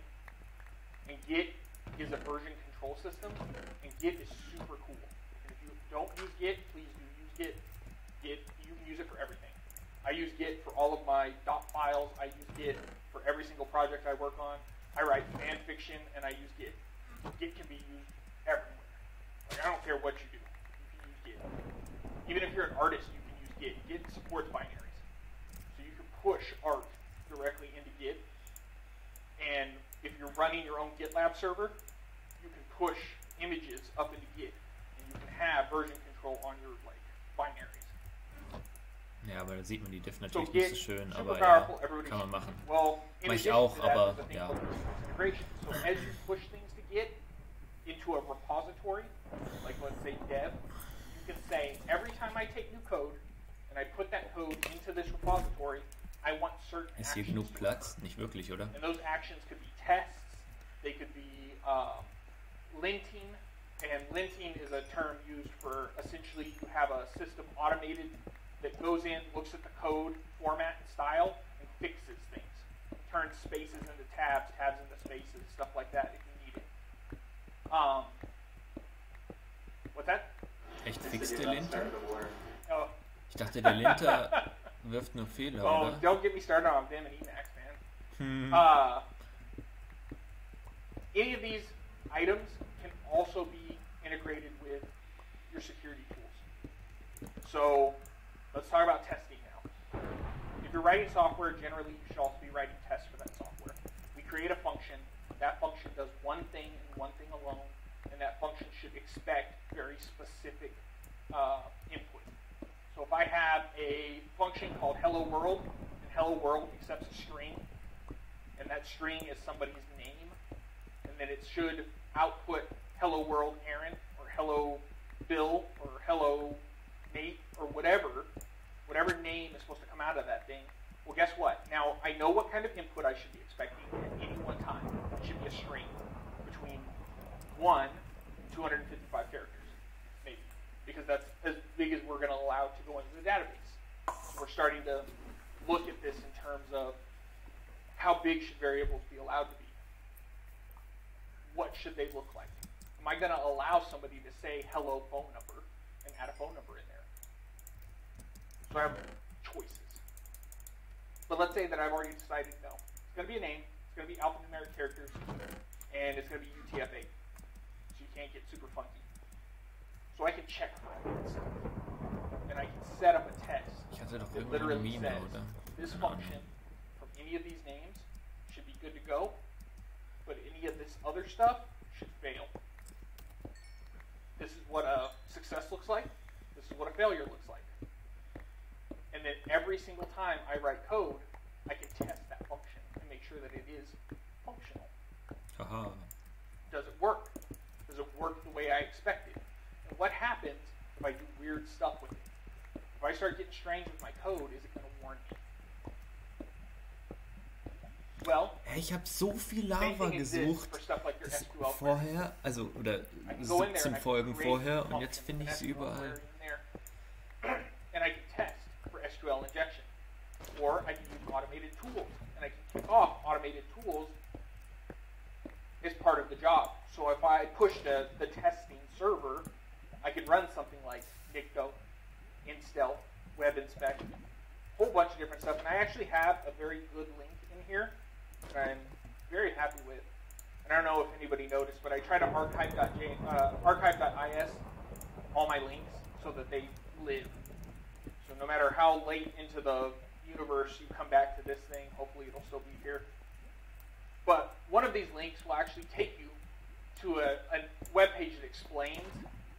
And Git is a version control system, and Git is super cool. And if you don't use Git, please do use Git. Git, you can use it for everything. I use Git for all of my dot files. I use Git for every single project I work on. I write fan fiction, and I use Git. Git can be used. Like, I don't care what you do. You can use Git. Even if you're an artist, you can use Git. Git supports binaries. So you can push art directly into Git. And if you're running your own GitLab server, you can push images up into Git. And you can have version control on your like binaries. Ja, aber da sieht man die Diff So natürlich Git, nicht so schön, aber ja, kann man machen. Well, ich auch, aber, there's a thing ja. integration. So as you push things to Git into a repository, like let's say dev, you can say every time I take new code and I put that code into this repository, I want certain Ist hier actions genug Platz? Nicht wirklich, oder? and those actions could be tests, they could be uh, linting, and linting is a term used for essentially you have a system automated that goes in, looks at the code format and style, and fixes things. Turns spaces into tabs, tabs into spaces, stuff like that if you need it. Um, what's that? Echt fixt der Linter? Oh, Ich dachte, der Linter wirft nur Fehler, oh oder? don't get me started on Vim and Emacs, man. Hm. Uh, any of these items can also be integrated with your security tools. So let's talk about testing now. If you're writing software, generally you should also be writing tests for that software. We create a function. That function does one thing and one thing alone, that function should expect very specific uh, input. So if I have a function called hello world, and hello world accepts a string, and that string is somebody's name, and then it should output hello world Aaron, or hello Bill, or hello Nate, or whatever, whatever name is supposed to come out of that thing. Well, guess what? Now I know what kind of input I should be expecting at any one time. It should be a string between 1 and 255 characters, maybe, because that's as big as we're going to allow to go into the database. We're starting to look at this in terms of how big should variables be allowed to be? What should they look like? Am I going to allow somebody to say hello phone number and add a phone number in there? So I have choices. But let's say that I've already decided no. It's going to be a name, it's going to be alphanumeric characters, and it's going to be UTF-8. Can't get super funky. So I can check for all that stuff. And I can set up a test Ich hatte doch that literally says this function from any of these names should be good to go, but any of this other stuff should fail. This is what a success looks like. This is what a failure looks like. And then every single time I write code, I can test that function and make sure that it is functional. Haha. Does it work? Work the way I expected? And what happens if I do weird stuff with it? If I start getting strange with my code, is it going to warn me? Well, ich habe so viel Lava gesucht. for stuff like Das vorher, also, oder I can go in there 17 and I Folgen vorher und jetzt finde and ich sie überall. queries in there. And I can test for SQL injection. Or I can use automated tools. And I can kick off automated tools as part of the job. So if I push the, the testing server, I could run something like Nikto, N-Stealth, Web Inspect, a whole bunch of different stuff. And I actually have a very good link in here that I'm very happy with. And I don't know if anybody noticed, but I try to archive.j, uh, archive.is all my links so that they live. So no matter how late into the universe you come back to this thing, hopefully it'll still be here. But one of these links will actually take you to a, a web page that explains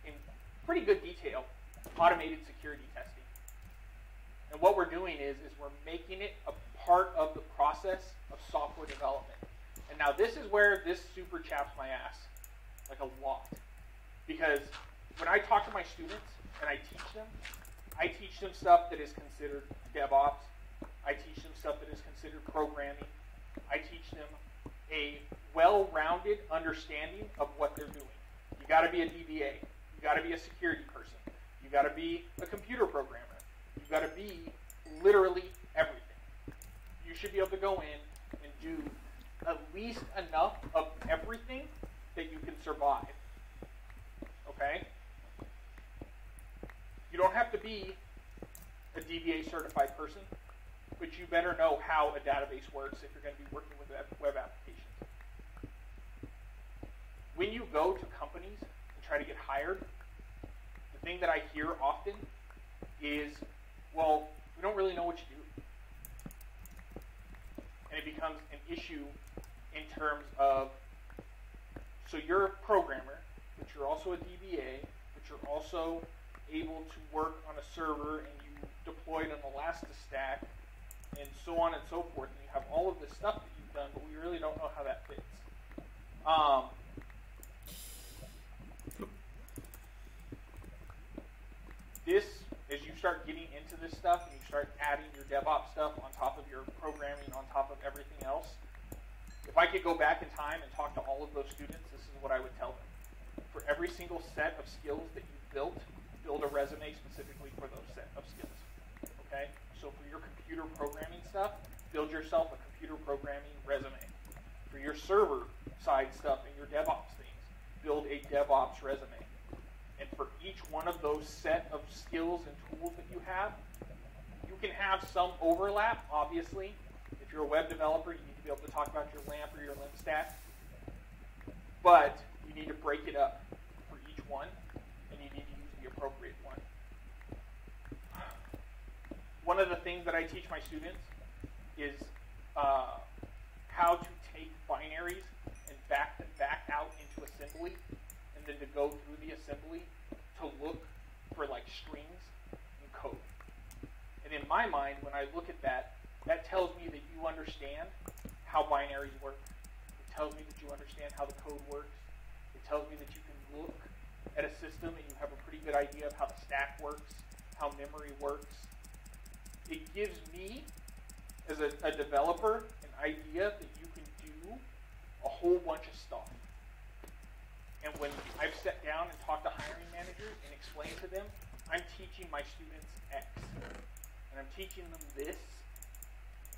in pretty good detail automated security testing. And what we're doing is, is we're making it a part of the process of software development. And now this is where this super chaps my ass, like a lot. Because when I talk to my students and I teach them, I teach them stuff that is considered DevOps. I teach them stuff that is considered programming. I teach them a well-rounded understanding of what they're doing. You got to be a DBA. You got to be a security person. You got to be a computer programmer. You got to be literally everything. You should be able to go in and do at least enough of everything that you can survive. Okay? You don't have to be a DBA certified person, but you better know how a database works if you're going to be working with web applications. When you go to companies and try to get hired, the thing that I hear often is, well, we don't really know what you do. And it becomes an issue in terms of, so you're a programmer, but you're also a DBA, but you're also able to work on a server and you deploy it on Elastic Stack and so on and so forth. And you have all of this stuff that you've done, but we really don't know how that fits. Um, this, as you start getting into this stuff and you start adding your DevOps stuff on top of your programming, on top of everything else, if I could go back in time and talk to all of those students, this is what I would tell them. For every single set of skills that you built, build a resume specifically for those set of skills. Okay? So for your computer programming stuff, build yourself a computer programming resume. For your server side stuff and your DevOps things, build a DevOps resume. And for each one of those set of skills and tools that you have, you can have some overlap, obviously. If you're a web developer, you need to be able to talk about your LAMP or your LEMP stack. But you need to break it up for each one, and you need to use the appropriate one. One of the things that I teach my students is uh, how to take binaries and back them back out into assembly, then to go through the assembly to look for like strings and code. And in my mind, when I look at that, that tells me that you understand how binaries work. It tells me that you understand how the code works. It tells me that you can look at a system and you have a pretty good idea of how the stack works, how memory works. It gives me, as a, a developer, an idea that you can do a whole bunch of stuff. And when I've sat down and talked to hiring managers and explained to them, I'm teaching my students X. And I'm teaching them this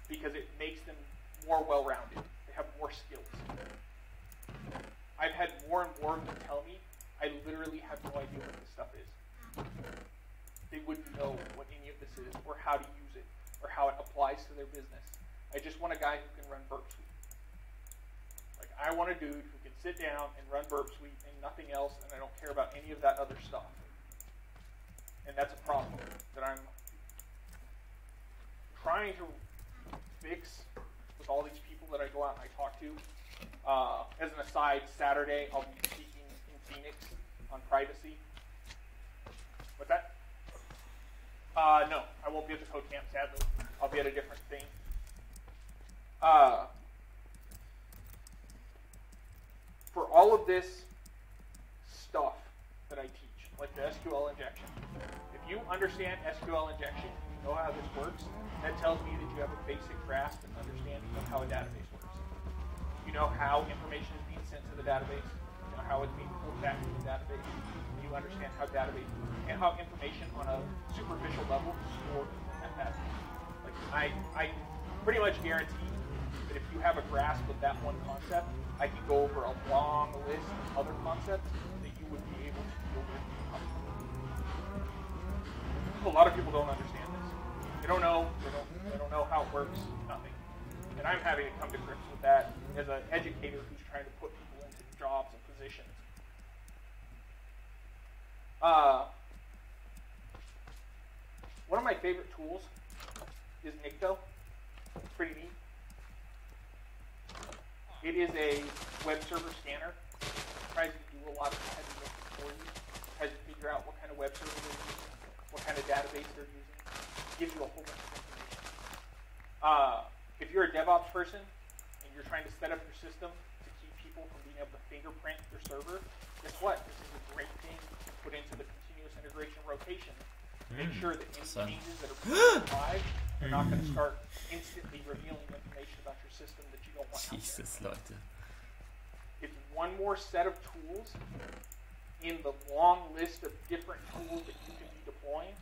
because it makes them more well-rounded. They have more skills. I've had more and more of them tell me, I literally have no idea what this stuff is. They wouldn't know what any of this is, or how to use it, or how it applies to their business. I just want a guy who can run Burp Suite. Like, I want a dude sit down and run Burp Suite and nothing else, and I don't care about any of that other stuff. And that's a problem that I'm trying to fix with all these people that I go out and I talk to. Uh, as an aside, Saturday I'll be speaking in Phoenix on privacy. What's that? Uh, no, I won't be at the code camp, sadly. I'll be at a different thing. Uh, for all of this stuff that I teach, like the SQL injection, if you understand SQL injection, know how this works, that tells me that you have a basic grasp and understanding of how a database works. You know how information is being sent to the database. You know how it's being pulled back to the database. You understand how database and how information on a superficial level is stored in that. Like I, I pretty much guarantee if you have a grasp of that one concept, I can go over a long list of other concepts that you would be able to deal with. A lot of people don't understand this. they don't know. They don't, they don't know how it works. Nothing. And I'm having to come to grips with that as an educator who's trying to put people into jobs and positions. Uh, one of my favorite tools is Nikto. It's pretty neat. It is a web server scanner. It tries to do a lot of heavy lifting for you. It tries to figure out what kind of web server they're using, what kind of database they're using It gives you a whole bunch of information. Uh, if you're a DevOps person and you're trying to set up your system to keep people from being able to fingerprint your server, guess what? This is a great thing to put into the continuous integration rotation. Make Mm. sure that any changes that are live are not going to start instantly revealing information about your system that you don't want. Jesus, Leute. It's one more set of tools in the long list of different tools that you can be deploying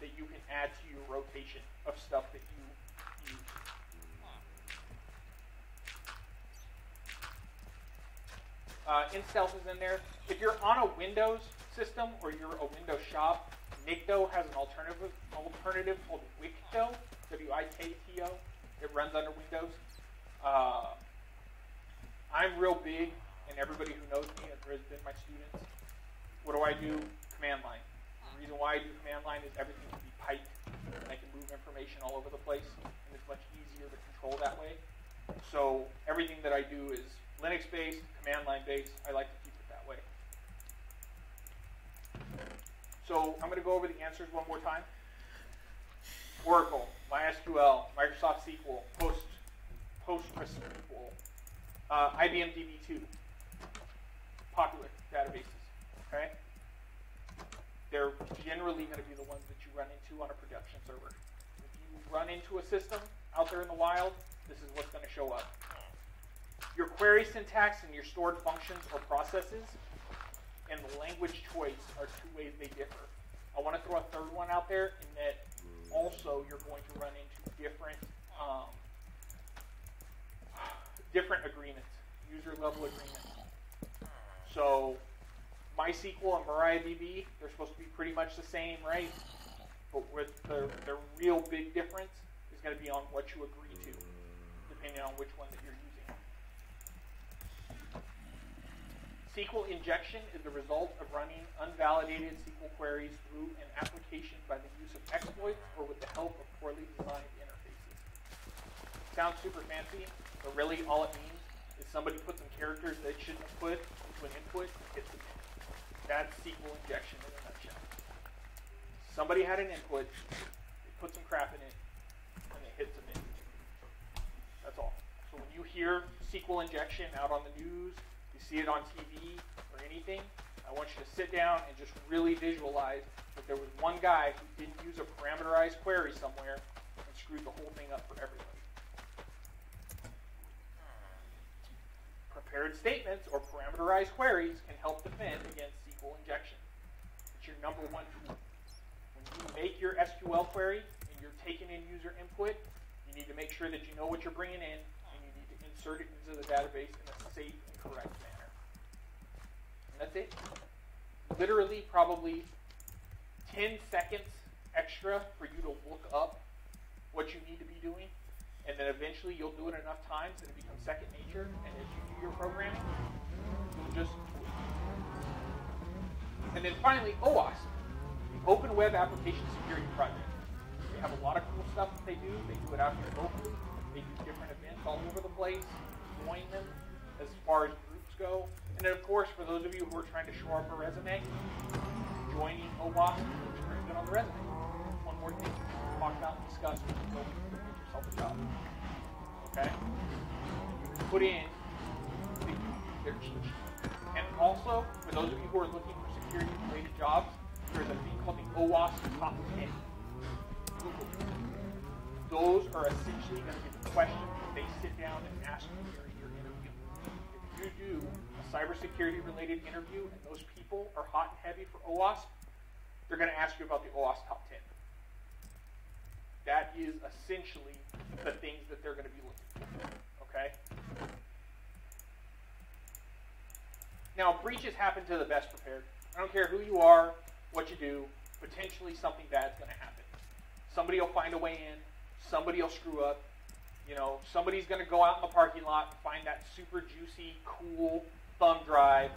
that you can add to your rotation of stuff that you use. Uh, N-Stealth is in there. If you're on a Windows system or you're a Windows shop, Nikto has an alternative alternative called Wikto, W-I-K-T-O. It runs under Windows. Uh, I'm real big, and everybody who knows me has been my students. What do I do? Command line. The reason why I do command line is everything can be piped, and I can move information all over the place, and it's much easier to control that way. So everything that I do is Linux-based, command line based. I like to keep it that way. So I'm going to go over the answers one more time. Oracle, MySQL, Microsoft SQL, Post, PostgreSQL, uh, IBM DB2, popular databases. Okay, they're generally going to be the ones that you run into on a production server. If you run into a system out there in the wild, this is what's going to show up. Your query syntax and your stored functions or processes and the language choice are two ways they differ. I want to throw a third one out there in that also you're going to run into different um, different agreements, user level agreements. So MySQL and MariaDB, they're supposed to be pretty much the same, right? But with the, the real big difference is going to be on what you agree to, depending on which one that you're using. SQL injection is the result of running unvalidated SQL queries through an application by the use of exploits or with the help of poorly designed interfaces. Sounds super fancy, but really all it means is somebody put some characters they shouldn't have put into an input and hit submit. That's SQL injection in a nutshell. Somebody had an input, they put some crap in it, and they hit submit. That's all. So when you hear SQL injection out on the news, see it on TV or anything, I want you to sit down and just really visualize that there was one guy who didn't use a parameterized query somewhere and screwed the whole thing up for everybody. Prepared statements or parameterized queries can help defend against SQL injection. It's your number one tool. When you make your SQL query and you're taking in user input, you need to make sure that you know what you're bringing in and you need to insert it into the database in a safe and correct manner. That's it. Literally, probably 10 seconds extra for you to look up what you need to be doing, and then eventually you'll do it enough times that it becomes second nature, and as you do your programming, you'll just. And then finally, OWASP, the Open Web Application Security Project. They have a lot of cool stuff that they do. They do it out here locally. They do different events all over the place. Join them as far as go. And then, of course, for those of you who are trying to shore up a resume, joining OWASP looks pretty good on the resume. One more thing to talk about and discuss when you go get yourself a job. Okay? Put in the. And also, for those of you who are looking for security-related jobs, there's a thing called the OWASP Top 10. Google. Those are essentially going to be the questions that they sit down and ask you during your interview. If you do a cybersecurity-related interview and those people are hot and heavy for OWASP, they're going to ask you about the OWASP Top 10. That is essentially the things that they're going to be looking for. Okay? Now, breaches happen to the best prepared. I don't care who you are, what you do, potentially something bad's going to happen. Somebody will find a way in, somebody will screw up, you know, somebody's going to go out in the parking lot and find that super juicy, cool thumb drive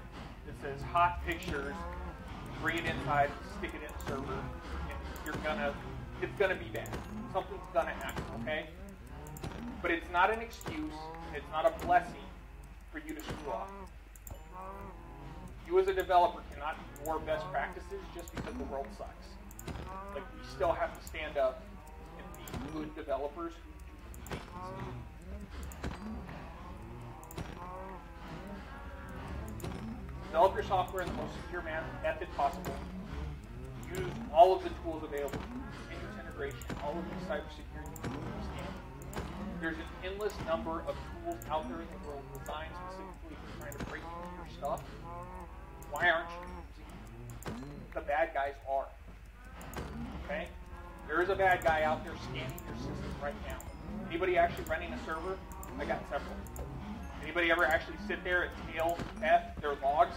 that says hot pictures, bring it inside, stick it in the server, and you're going to, it's going to be bad. Something's going to happen, okay? But it's not an excuse, it's not a blessing for you to screw off. You as a developer cannot ignore best practices just because the world sucks. Like we still have to stand up and be good developers who. Develop your software in the most secure method possible. Use all of the tools available. Continuous integration, all of these cybersecurity tools. There's an endless number of tools out there in the world designed specifically for trying to break into your stuff. Why aren't you using them? The bad guys are. Okay? There is a bad guy out there scanning your system right now. Anybody actually running a server? I got several. Anybody ever actually sit there and tail F their logs?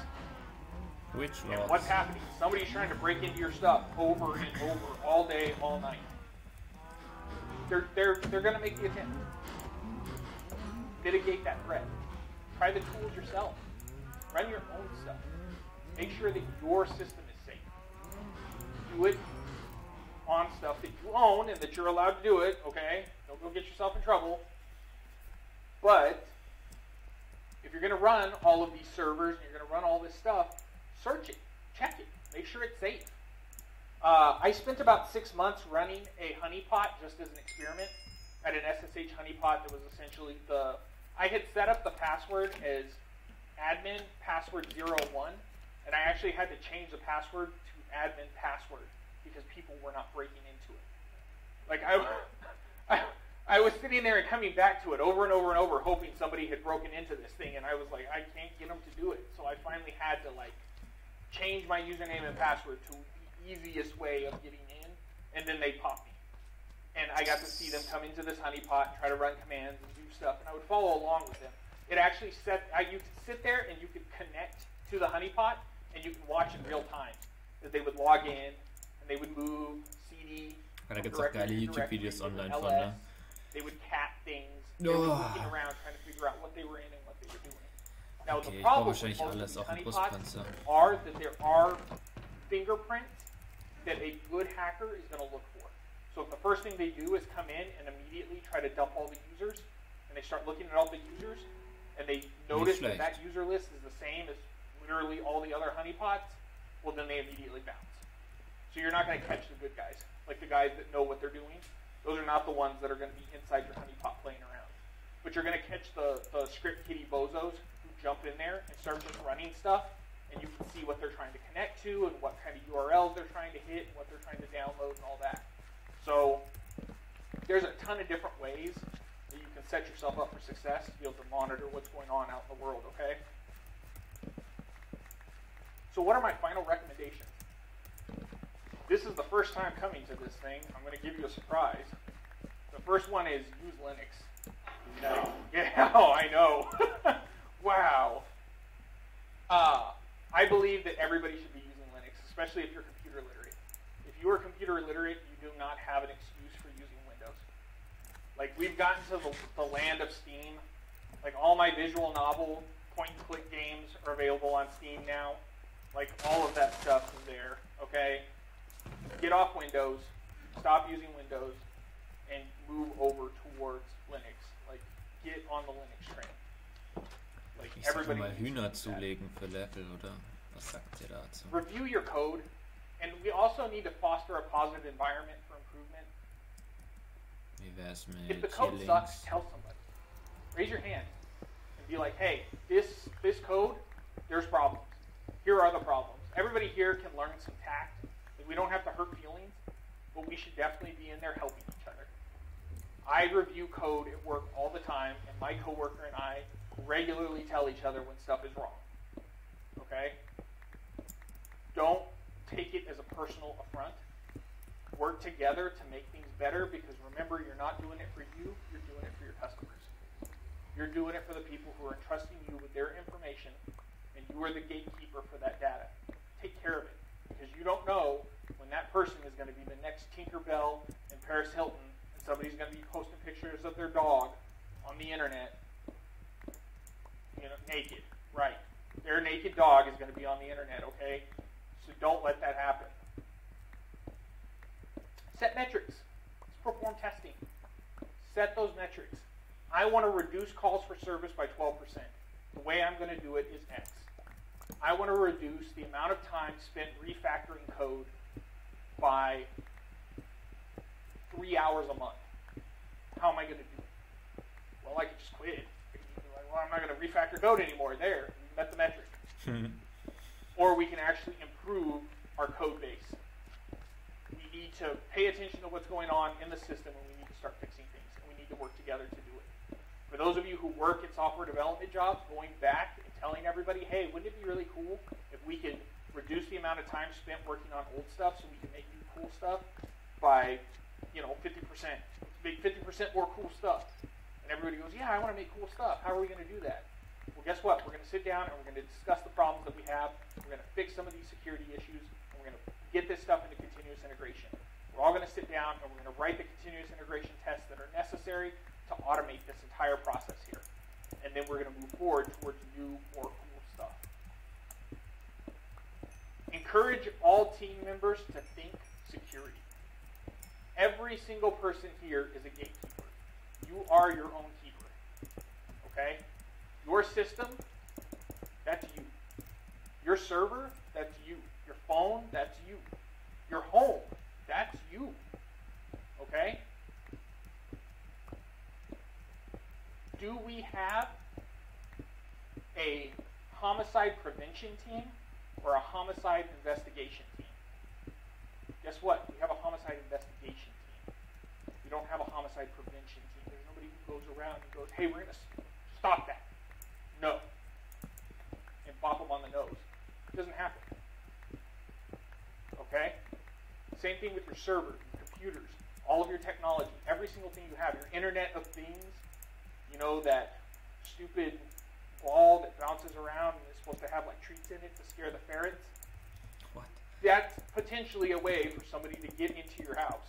Which And logs? what's happening? Somebody's trying to break into your stuff over and over, all day, all night. They're they're they're gonna make the attempt. Mitigate that threat. Try the tools yourself. Run your own stuff. Make sure that your system is safe. Do it on stuff that you own and that you're allowed to do it, okay? Don't go get yourself in trouble. But if you're going to run all of these servers and you're going to run all this stuff, search it, check it, make sure it's safe. Uh, I spent about six months running a honeypot just as an experiment at an SSH honeypot that was essentially the. I had set up the password as admin password 01, and I actually had to change the password to admin password because people were not breaking into it. Like I, I, I was sitting there and coming back to it over and over and over, hoping somebody had broken into this thing, and I was like, I can't get them to do it. So I finally had to like change my username and password to the easiest way of getting in, and then they popped me. And I got to see them come into this honeypot try to run commands and do stuff, and I would follow along with them. It actually set, I, you could sit there and you could connect to the honeypot, and you can watch in real time that they would log in and they would move CD. From gibt's auch geile directory to YouTube-Videos online LS. von, ne? They would cat things. They were looking around trying to figure out what they were in and what they were doing. Now Okay, the problem with most of these honeypots are that there are fingerprints that a good hacker is going to look for. So if the first thing they do is come in and immediately try to dump all the users, and they start looking at all the users, and they notice that that user list is the same as literally all the other honeypots, well then they immediately bounce. So you're not going to catch the good guys, like the guys that know what they're doing. Those are not the ones that are going to be inside your honeypot playing around. But you're going to catch the, the script kiddie bozos who jump in there and start just running stuff, and you can see what they're trying to connect to and what kind of URLs they're trying to hit and what they're trying to download and all that. So there's a ton of different ways that you can set yourself up for success to be able to monitor what's going on out in the world, okay? So what are my final recommendations? This is the first time coming to this thing. I'm going to give you a surprise. The first one is use Linux. No. Yeah, oh, I know. wow. Uh, I believe that everybody should be using Linux, especially if you're computer literate. If you are computer literate, you do not have an excuse for using Windows. Like, we've gotten to the, the land of Steam. Like, all my visual novel point and click games are available on Steam now. Like, all of that stuff is there, okay? Get off Windows, stop using Windows, and move over towards Linux. Like, get on the Linux train. Like, Ich everybody mal Hühner do that. für Level, oder? Was sagt ihr dazu? Review your code, and we also need to foster a positive environment for improvement. Wie wär's If the code sucks, tell somebody. Raise your hand and be like, hey, this this code, there's problems. Here are the problems. Everybody here can learn some tact. We don't have to hurt feelings, but we should definitely be in there helping each other. I review code at work all the time, and my coworker and I regularly tell each other when stuff is wrong. Okay? Don't take it as a personal affront. Work together to make things better because remember, you're not doing it for you, you're doing it for your customers. You're doing it for the people who are entrusting you with their information, and you are the gatekeeper for that data. Take care of it because you don't know when that person is going to be the next Tinkerbell and Paris Hilton, and somebody's going to be posting pictures of their dog on the internet, you know, naked. Right. Their naked dog is going to be on the internet, okay? So don't let that happen. Set metrics. Let's perform testing. Set those metrics. I want to reduce calls for service by 12%. The way I'm going to do it is X. I want to reduce the amount of time spent refactoring code by three hours a month. How am I going to do it? Well, I could just quit. I could like, well, I'm not going to refactor code anymore. There, you met the metric. Hmm. or we can actually improve our code base. We need to pay attention to what's going on in the system and we need to start fixing things and we need to work together to do it. For those of you who work in software development jobs, going back and telling everybody, hey, wouldn't it be really cool if we could reduce the amount of time spent working on old stuff so we can make new cool stuff by, you know, 50%. Make 50% more cool stuff. And everybody goes, yeah, I want to make cool stuff. How are we going to do that? Well, guess what? We're going to sit down and we're going to discuss the problems that we have. We're going to fix some of these security issues. And we're going to get this stuff into continuous integration. We're all going to sit down and we're going to write the continuous integration tests that are necessary to automate this entire process here. And then we're going to move forward towards new, more cool stuff. Encourage all team members to think security. Every single person here is a gatekeeper. You are your own keeper. Okay? Your system, that's you. Your server, that's you. Your phone, that's you. Your home, that's you. Okay? Do we have a homicide prevention team or a homicide investigation team? Guess what? We have a homicide investigation team. We don't have a homicide prevention team. There's nobody who goes around and goes, hey, we're going to stop that. No. And bop them on the nose. It doesn't happen. Okay? Same thing with your servers, your computers, all of your technology, every single thing you have, your Internet of Things, you know, that stupid ball that bounces around and is supposed to have like treats in it to scare the ferrets. What? That's potentially a way for somebody to get into your house.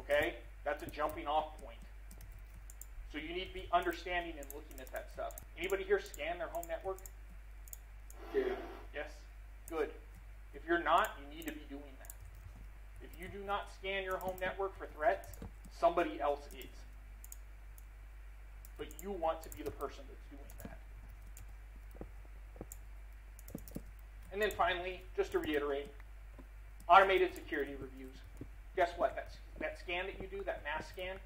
Okay? That's a jumping off point. So you need to be understanding and looking at that stuff. Anybody here scan their home network? Yeah. Yes? Good. If you're not, you need to be doing that. If you do not scan your home network for threats, somebody else is. But you want to be the person that's doing that. And then finally, just to reiterate, automated security reviews. Guess what? That's, that scan that you do, that mass scan,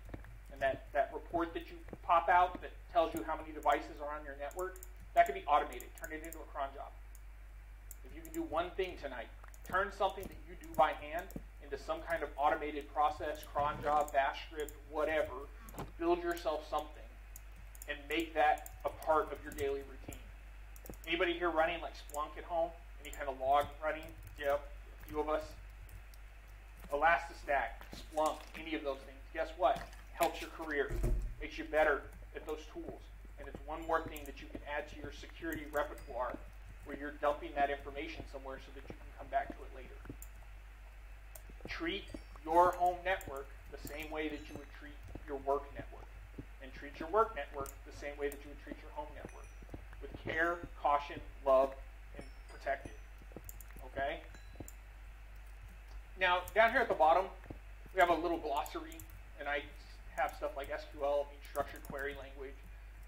and that, that report that you pop out that tells you how many devices are on your network, that can be automated. Turn it into a cron job. If you can do one thing tonight, turn something that you do by hand into some kind of automated process, cron job, bash script, whatever, build yourself something and make that a part of your daily routine. Anybody here running like Splunk at home? Any kind of log running? Yep, a few of us. Elastic Stack, Splunk, any of those things. Guess what? Helps your career, makes you better at those tools. And it's one more thing that you can add to your security repertoire where you're dumping that information somewhere so that you can come back to it later. Treat your home network the same way that you would treat your work network. And treat your work network the same way that you would treat your home network. With care, caution, love, and protect. Okay? Now, down here at the bottom, we have a little glossary, and I have stuff like SQL, means structured query language.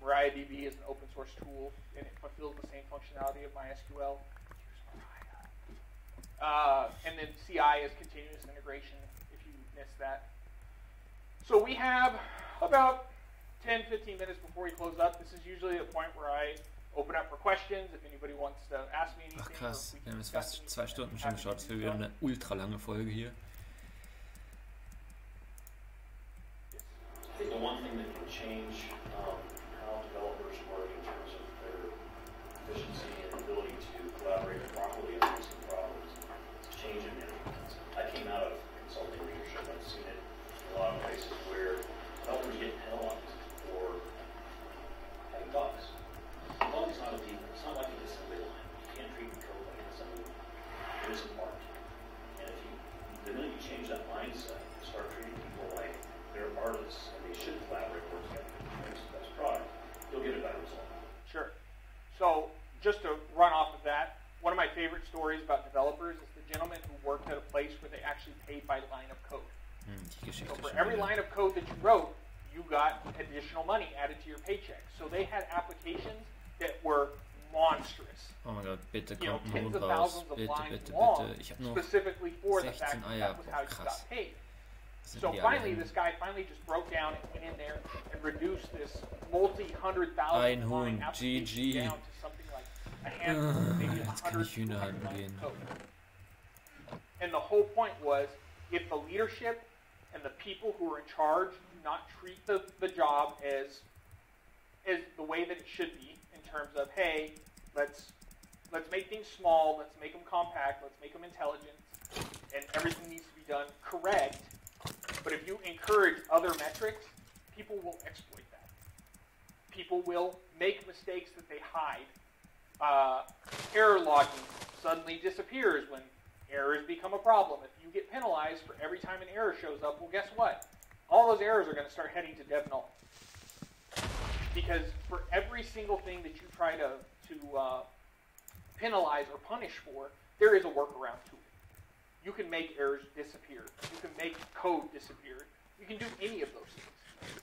MariaDB is an open source tool, and it fulfills the same functionality of MySQL. Uh, and then CI is continuous integration, if you missed that. So we have about 10, 15 minutes before we close up. This is usually the point where I open up for questions, if anybody wants to ask me anything. Ach krass, or we wir can haben jetzt discuss fast zwei anything. Stunden schon Happy to geschaut. Das do wird wieder so. eine ultra lange Folge hier. Yes. I think the one thing that can change um, how developers work in terms of their efficiency and ability to collaborate properly and fix some problems is change in management. I came out of consulting leadership. I've seen it in a lot of places where developers get penalized for having bugs. Bug is not a defect. It's not like an assembly line. You can't treat the code like an assembly line. It is an art. And if you, the minute you change that mindset, and start treating people like they're artists and they should collaborate, work together to produce the best product, you'll get a better result. Sure. So just to run off of that, one of my favorite stories about developers is the gentleman who worked at a place where they actually paid by line of code. Hm, die Geschichte So for schon every wieder. line of code that you wrote, you got additional money added to your paycheck. So they had applications that were monstrous. Oh mein Gott, bitte You know, kommt ein Hund of raus. Bitte, lines bitte, long, bitte. Ich habe noch. specifically for the 16 fact that Eier. that was how Boah, krass. got paid. So finally, this guy finally just broke down and went in there and reduced this multi-hundred thousand Ein line GG. down to something like a handful, maybe a Jetzt kann ich Hühner halten lines gehen. And the whole point was, if the leadership and the people who are in charge do not treat the, the job as as the way that it should be, in terms of, hey, let's let's make things small, let's make them compact, let's make them intelligent, and everything needs to be done correct. But if you encourage other metrics, people will exploit that. People will make mistakes that they hide. Uh, error logging suddenly disappears when errors become a problem. If you get penalized for every time an error shows up, well, guess what? All those errors are going to start heading to dev null. Because for every single thing that you try to, to uh, penalize or punish for, there is a workaround to it. You can make errors disappear. You can make code disappear. You can do any of those things.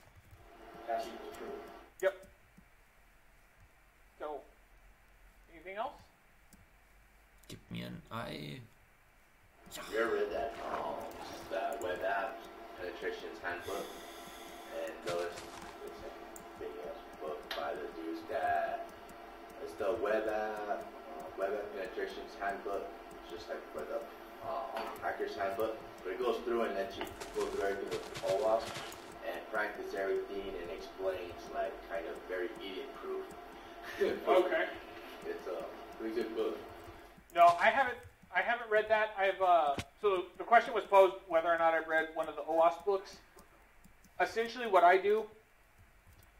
That's equals true. Yep. So, anything else? Gib mir ein Ei. You ever read that um, that web app penetrations handbook? And noticed it's a big ass book by the dudes that it's the web app web app penetrations handbook. It's just like for the um, hackers handbook, but it goes through and lets you go through everything with OWASP and practice everything and explains like kind of very idiot proof. Okay. It's a really good book. No, I haven't. I haven't read that. I've uh, so the question was posed whether or not I've read one of the OWASP books. Essentially, what I do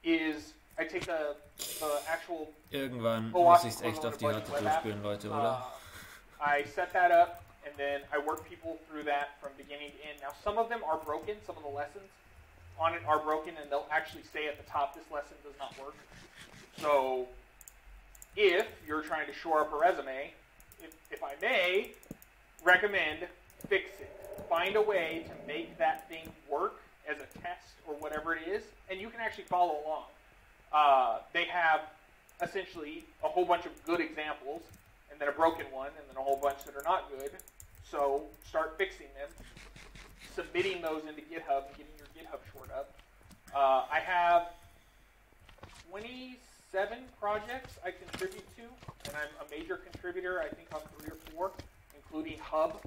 is I take the, the actual Irgendwann muss was- ich's echt auf die Harte Web App? durchspielen, Leute, Uh. I set that up, and then I work people through that from beginning to end. Now, some of them are broken. Some of the lessons on it are broken, and they'll actually say at the top, "This lesson does not work." So, if you're trying to shore up a resume, if, if I may recommend, fix it. Find a way to make that thing work as a test or whatever it is, and you can actually follow along. Uh, they have essentially a whole bunch of good examples, and then a broken one, and then a whole bunch that are not good. So start fixing them, submitting those into GitHub, and getting your GitHub shored up. Uh, I have 27 projects I contribute to, and I'm a major contributor, I think, on three or four, including Hub.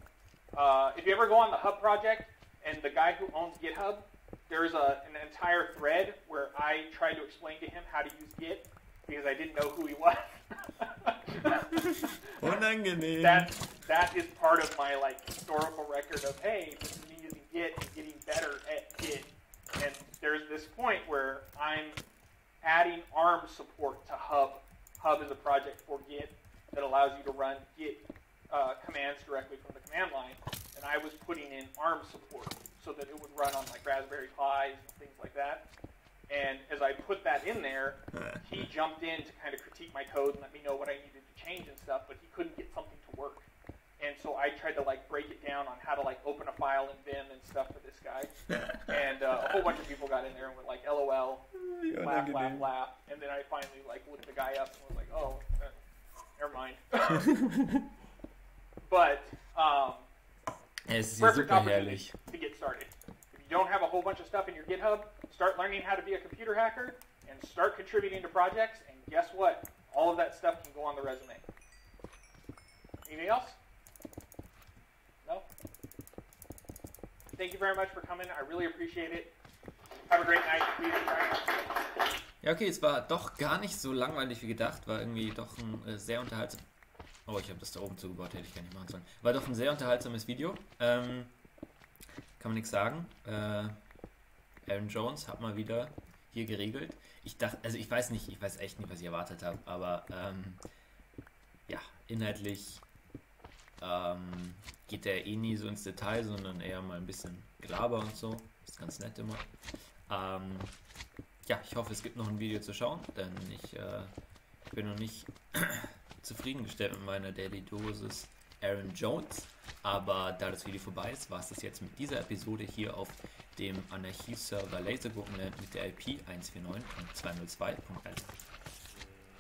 Uh, if you ever go on the Hub project, and the guy who owns GitHub, there's a, an entire thread where I tried to explain to him how to use Git because I didn't know who he was. That that is part of my like historical record of hey, this is me using Git and getting better at Git. And there's this point where I'm adding ARM support to Hub. Hub is a project for Git that allows you to run Git uh, commands directly from the command line. And I was putting in ARM support so that it would run on like Raspberry Pis and things like that. And as I put that in there, he jumped in to kind of critique my code and let me know what I needed to change and stuff, but he couldn't get something to work. And so I tried to like break it down on how to like open a file in Vim and stuff for this guy. And uh, a whole bunch of people got in there and were like, LOL, laugh, laugh, laugh. And then I finally like looked the guy up and was like, oh, uh, never mind. but um, Es ist perfect super herrlich. to get started. If you don't have a whole bunch of stuff in your GitHub, start learning how to be a computer hacker and start contributing to projects. And guess what? All of that stuff can go on the resume. Anything else? No? Thank you very much for coming. I really appreciate it. Have a great night. Ja, okay, es war doch gar nicht so langweilig wie gedacht. War irgendwie doch ein äh, sehr unterhaltsames. Oh, ich habe das da oben zugebaut, hätte ich gar nicht machen sollen. War doch ein sehr unterhaltsames Video. Ähm, kann man nichts sagen. Äh, Aaron Jones hat mal wieder hier geregelt. Ich dachte, also ich weiß nicht, ich weiß echt nicht, was ich erwartet habe, aber ähm, ja, inhaltlich ähm, geht er eh nie so ins Detail, sondern eher mal ein bisschen Gelaber und so. Ist ganz nett immer. Ähm, ja, ich hoffe, es gibt noch ein Video zu schauen, denn ich äh, bin noch nicht zufriedengestellt mit meiner Daily Dosis Aaron Jones. Aber da das Video vorbei ist, war es das jetzt mit dieser Episode hier auf dem Anarchie-Server Lasergurkenland mit der IP 149.202.1.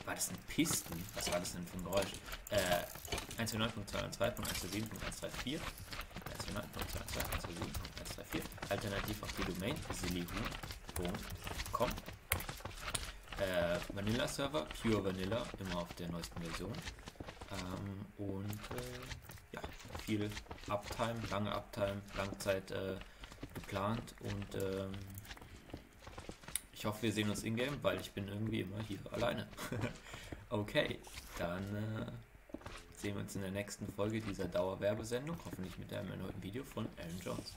War das ein Pisten? Was war das denn für ein Geräusch? Äh, 149.202.127.134 149.202.127.134 Alternativ auf die Domain silihu.com äh, Vanilla Server, Pure Vanilla, immer auf der neuesten Version. Ähm, und äh, ja, viel Uptime, lange Uptime, Langzeit äh, geplant und ähm, ich hoffe, wir sehen uns in-game, weil ich bin irgendwie immer hier alleine. okay, dann äh, sehen wir uns in der nächsten Folge dieser Dauerwerbesendung, hoffentlich mit einem erneuten Video von Aaron Jones.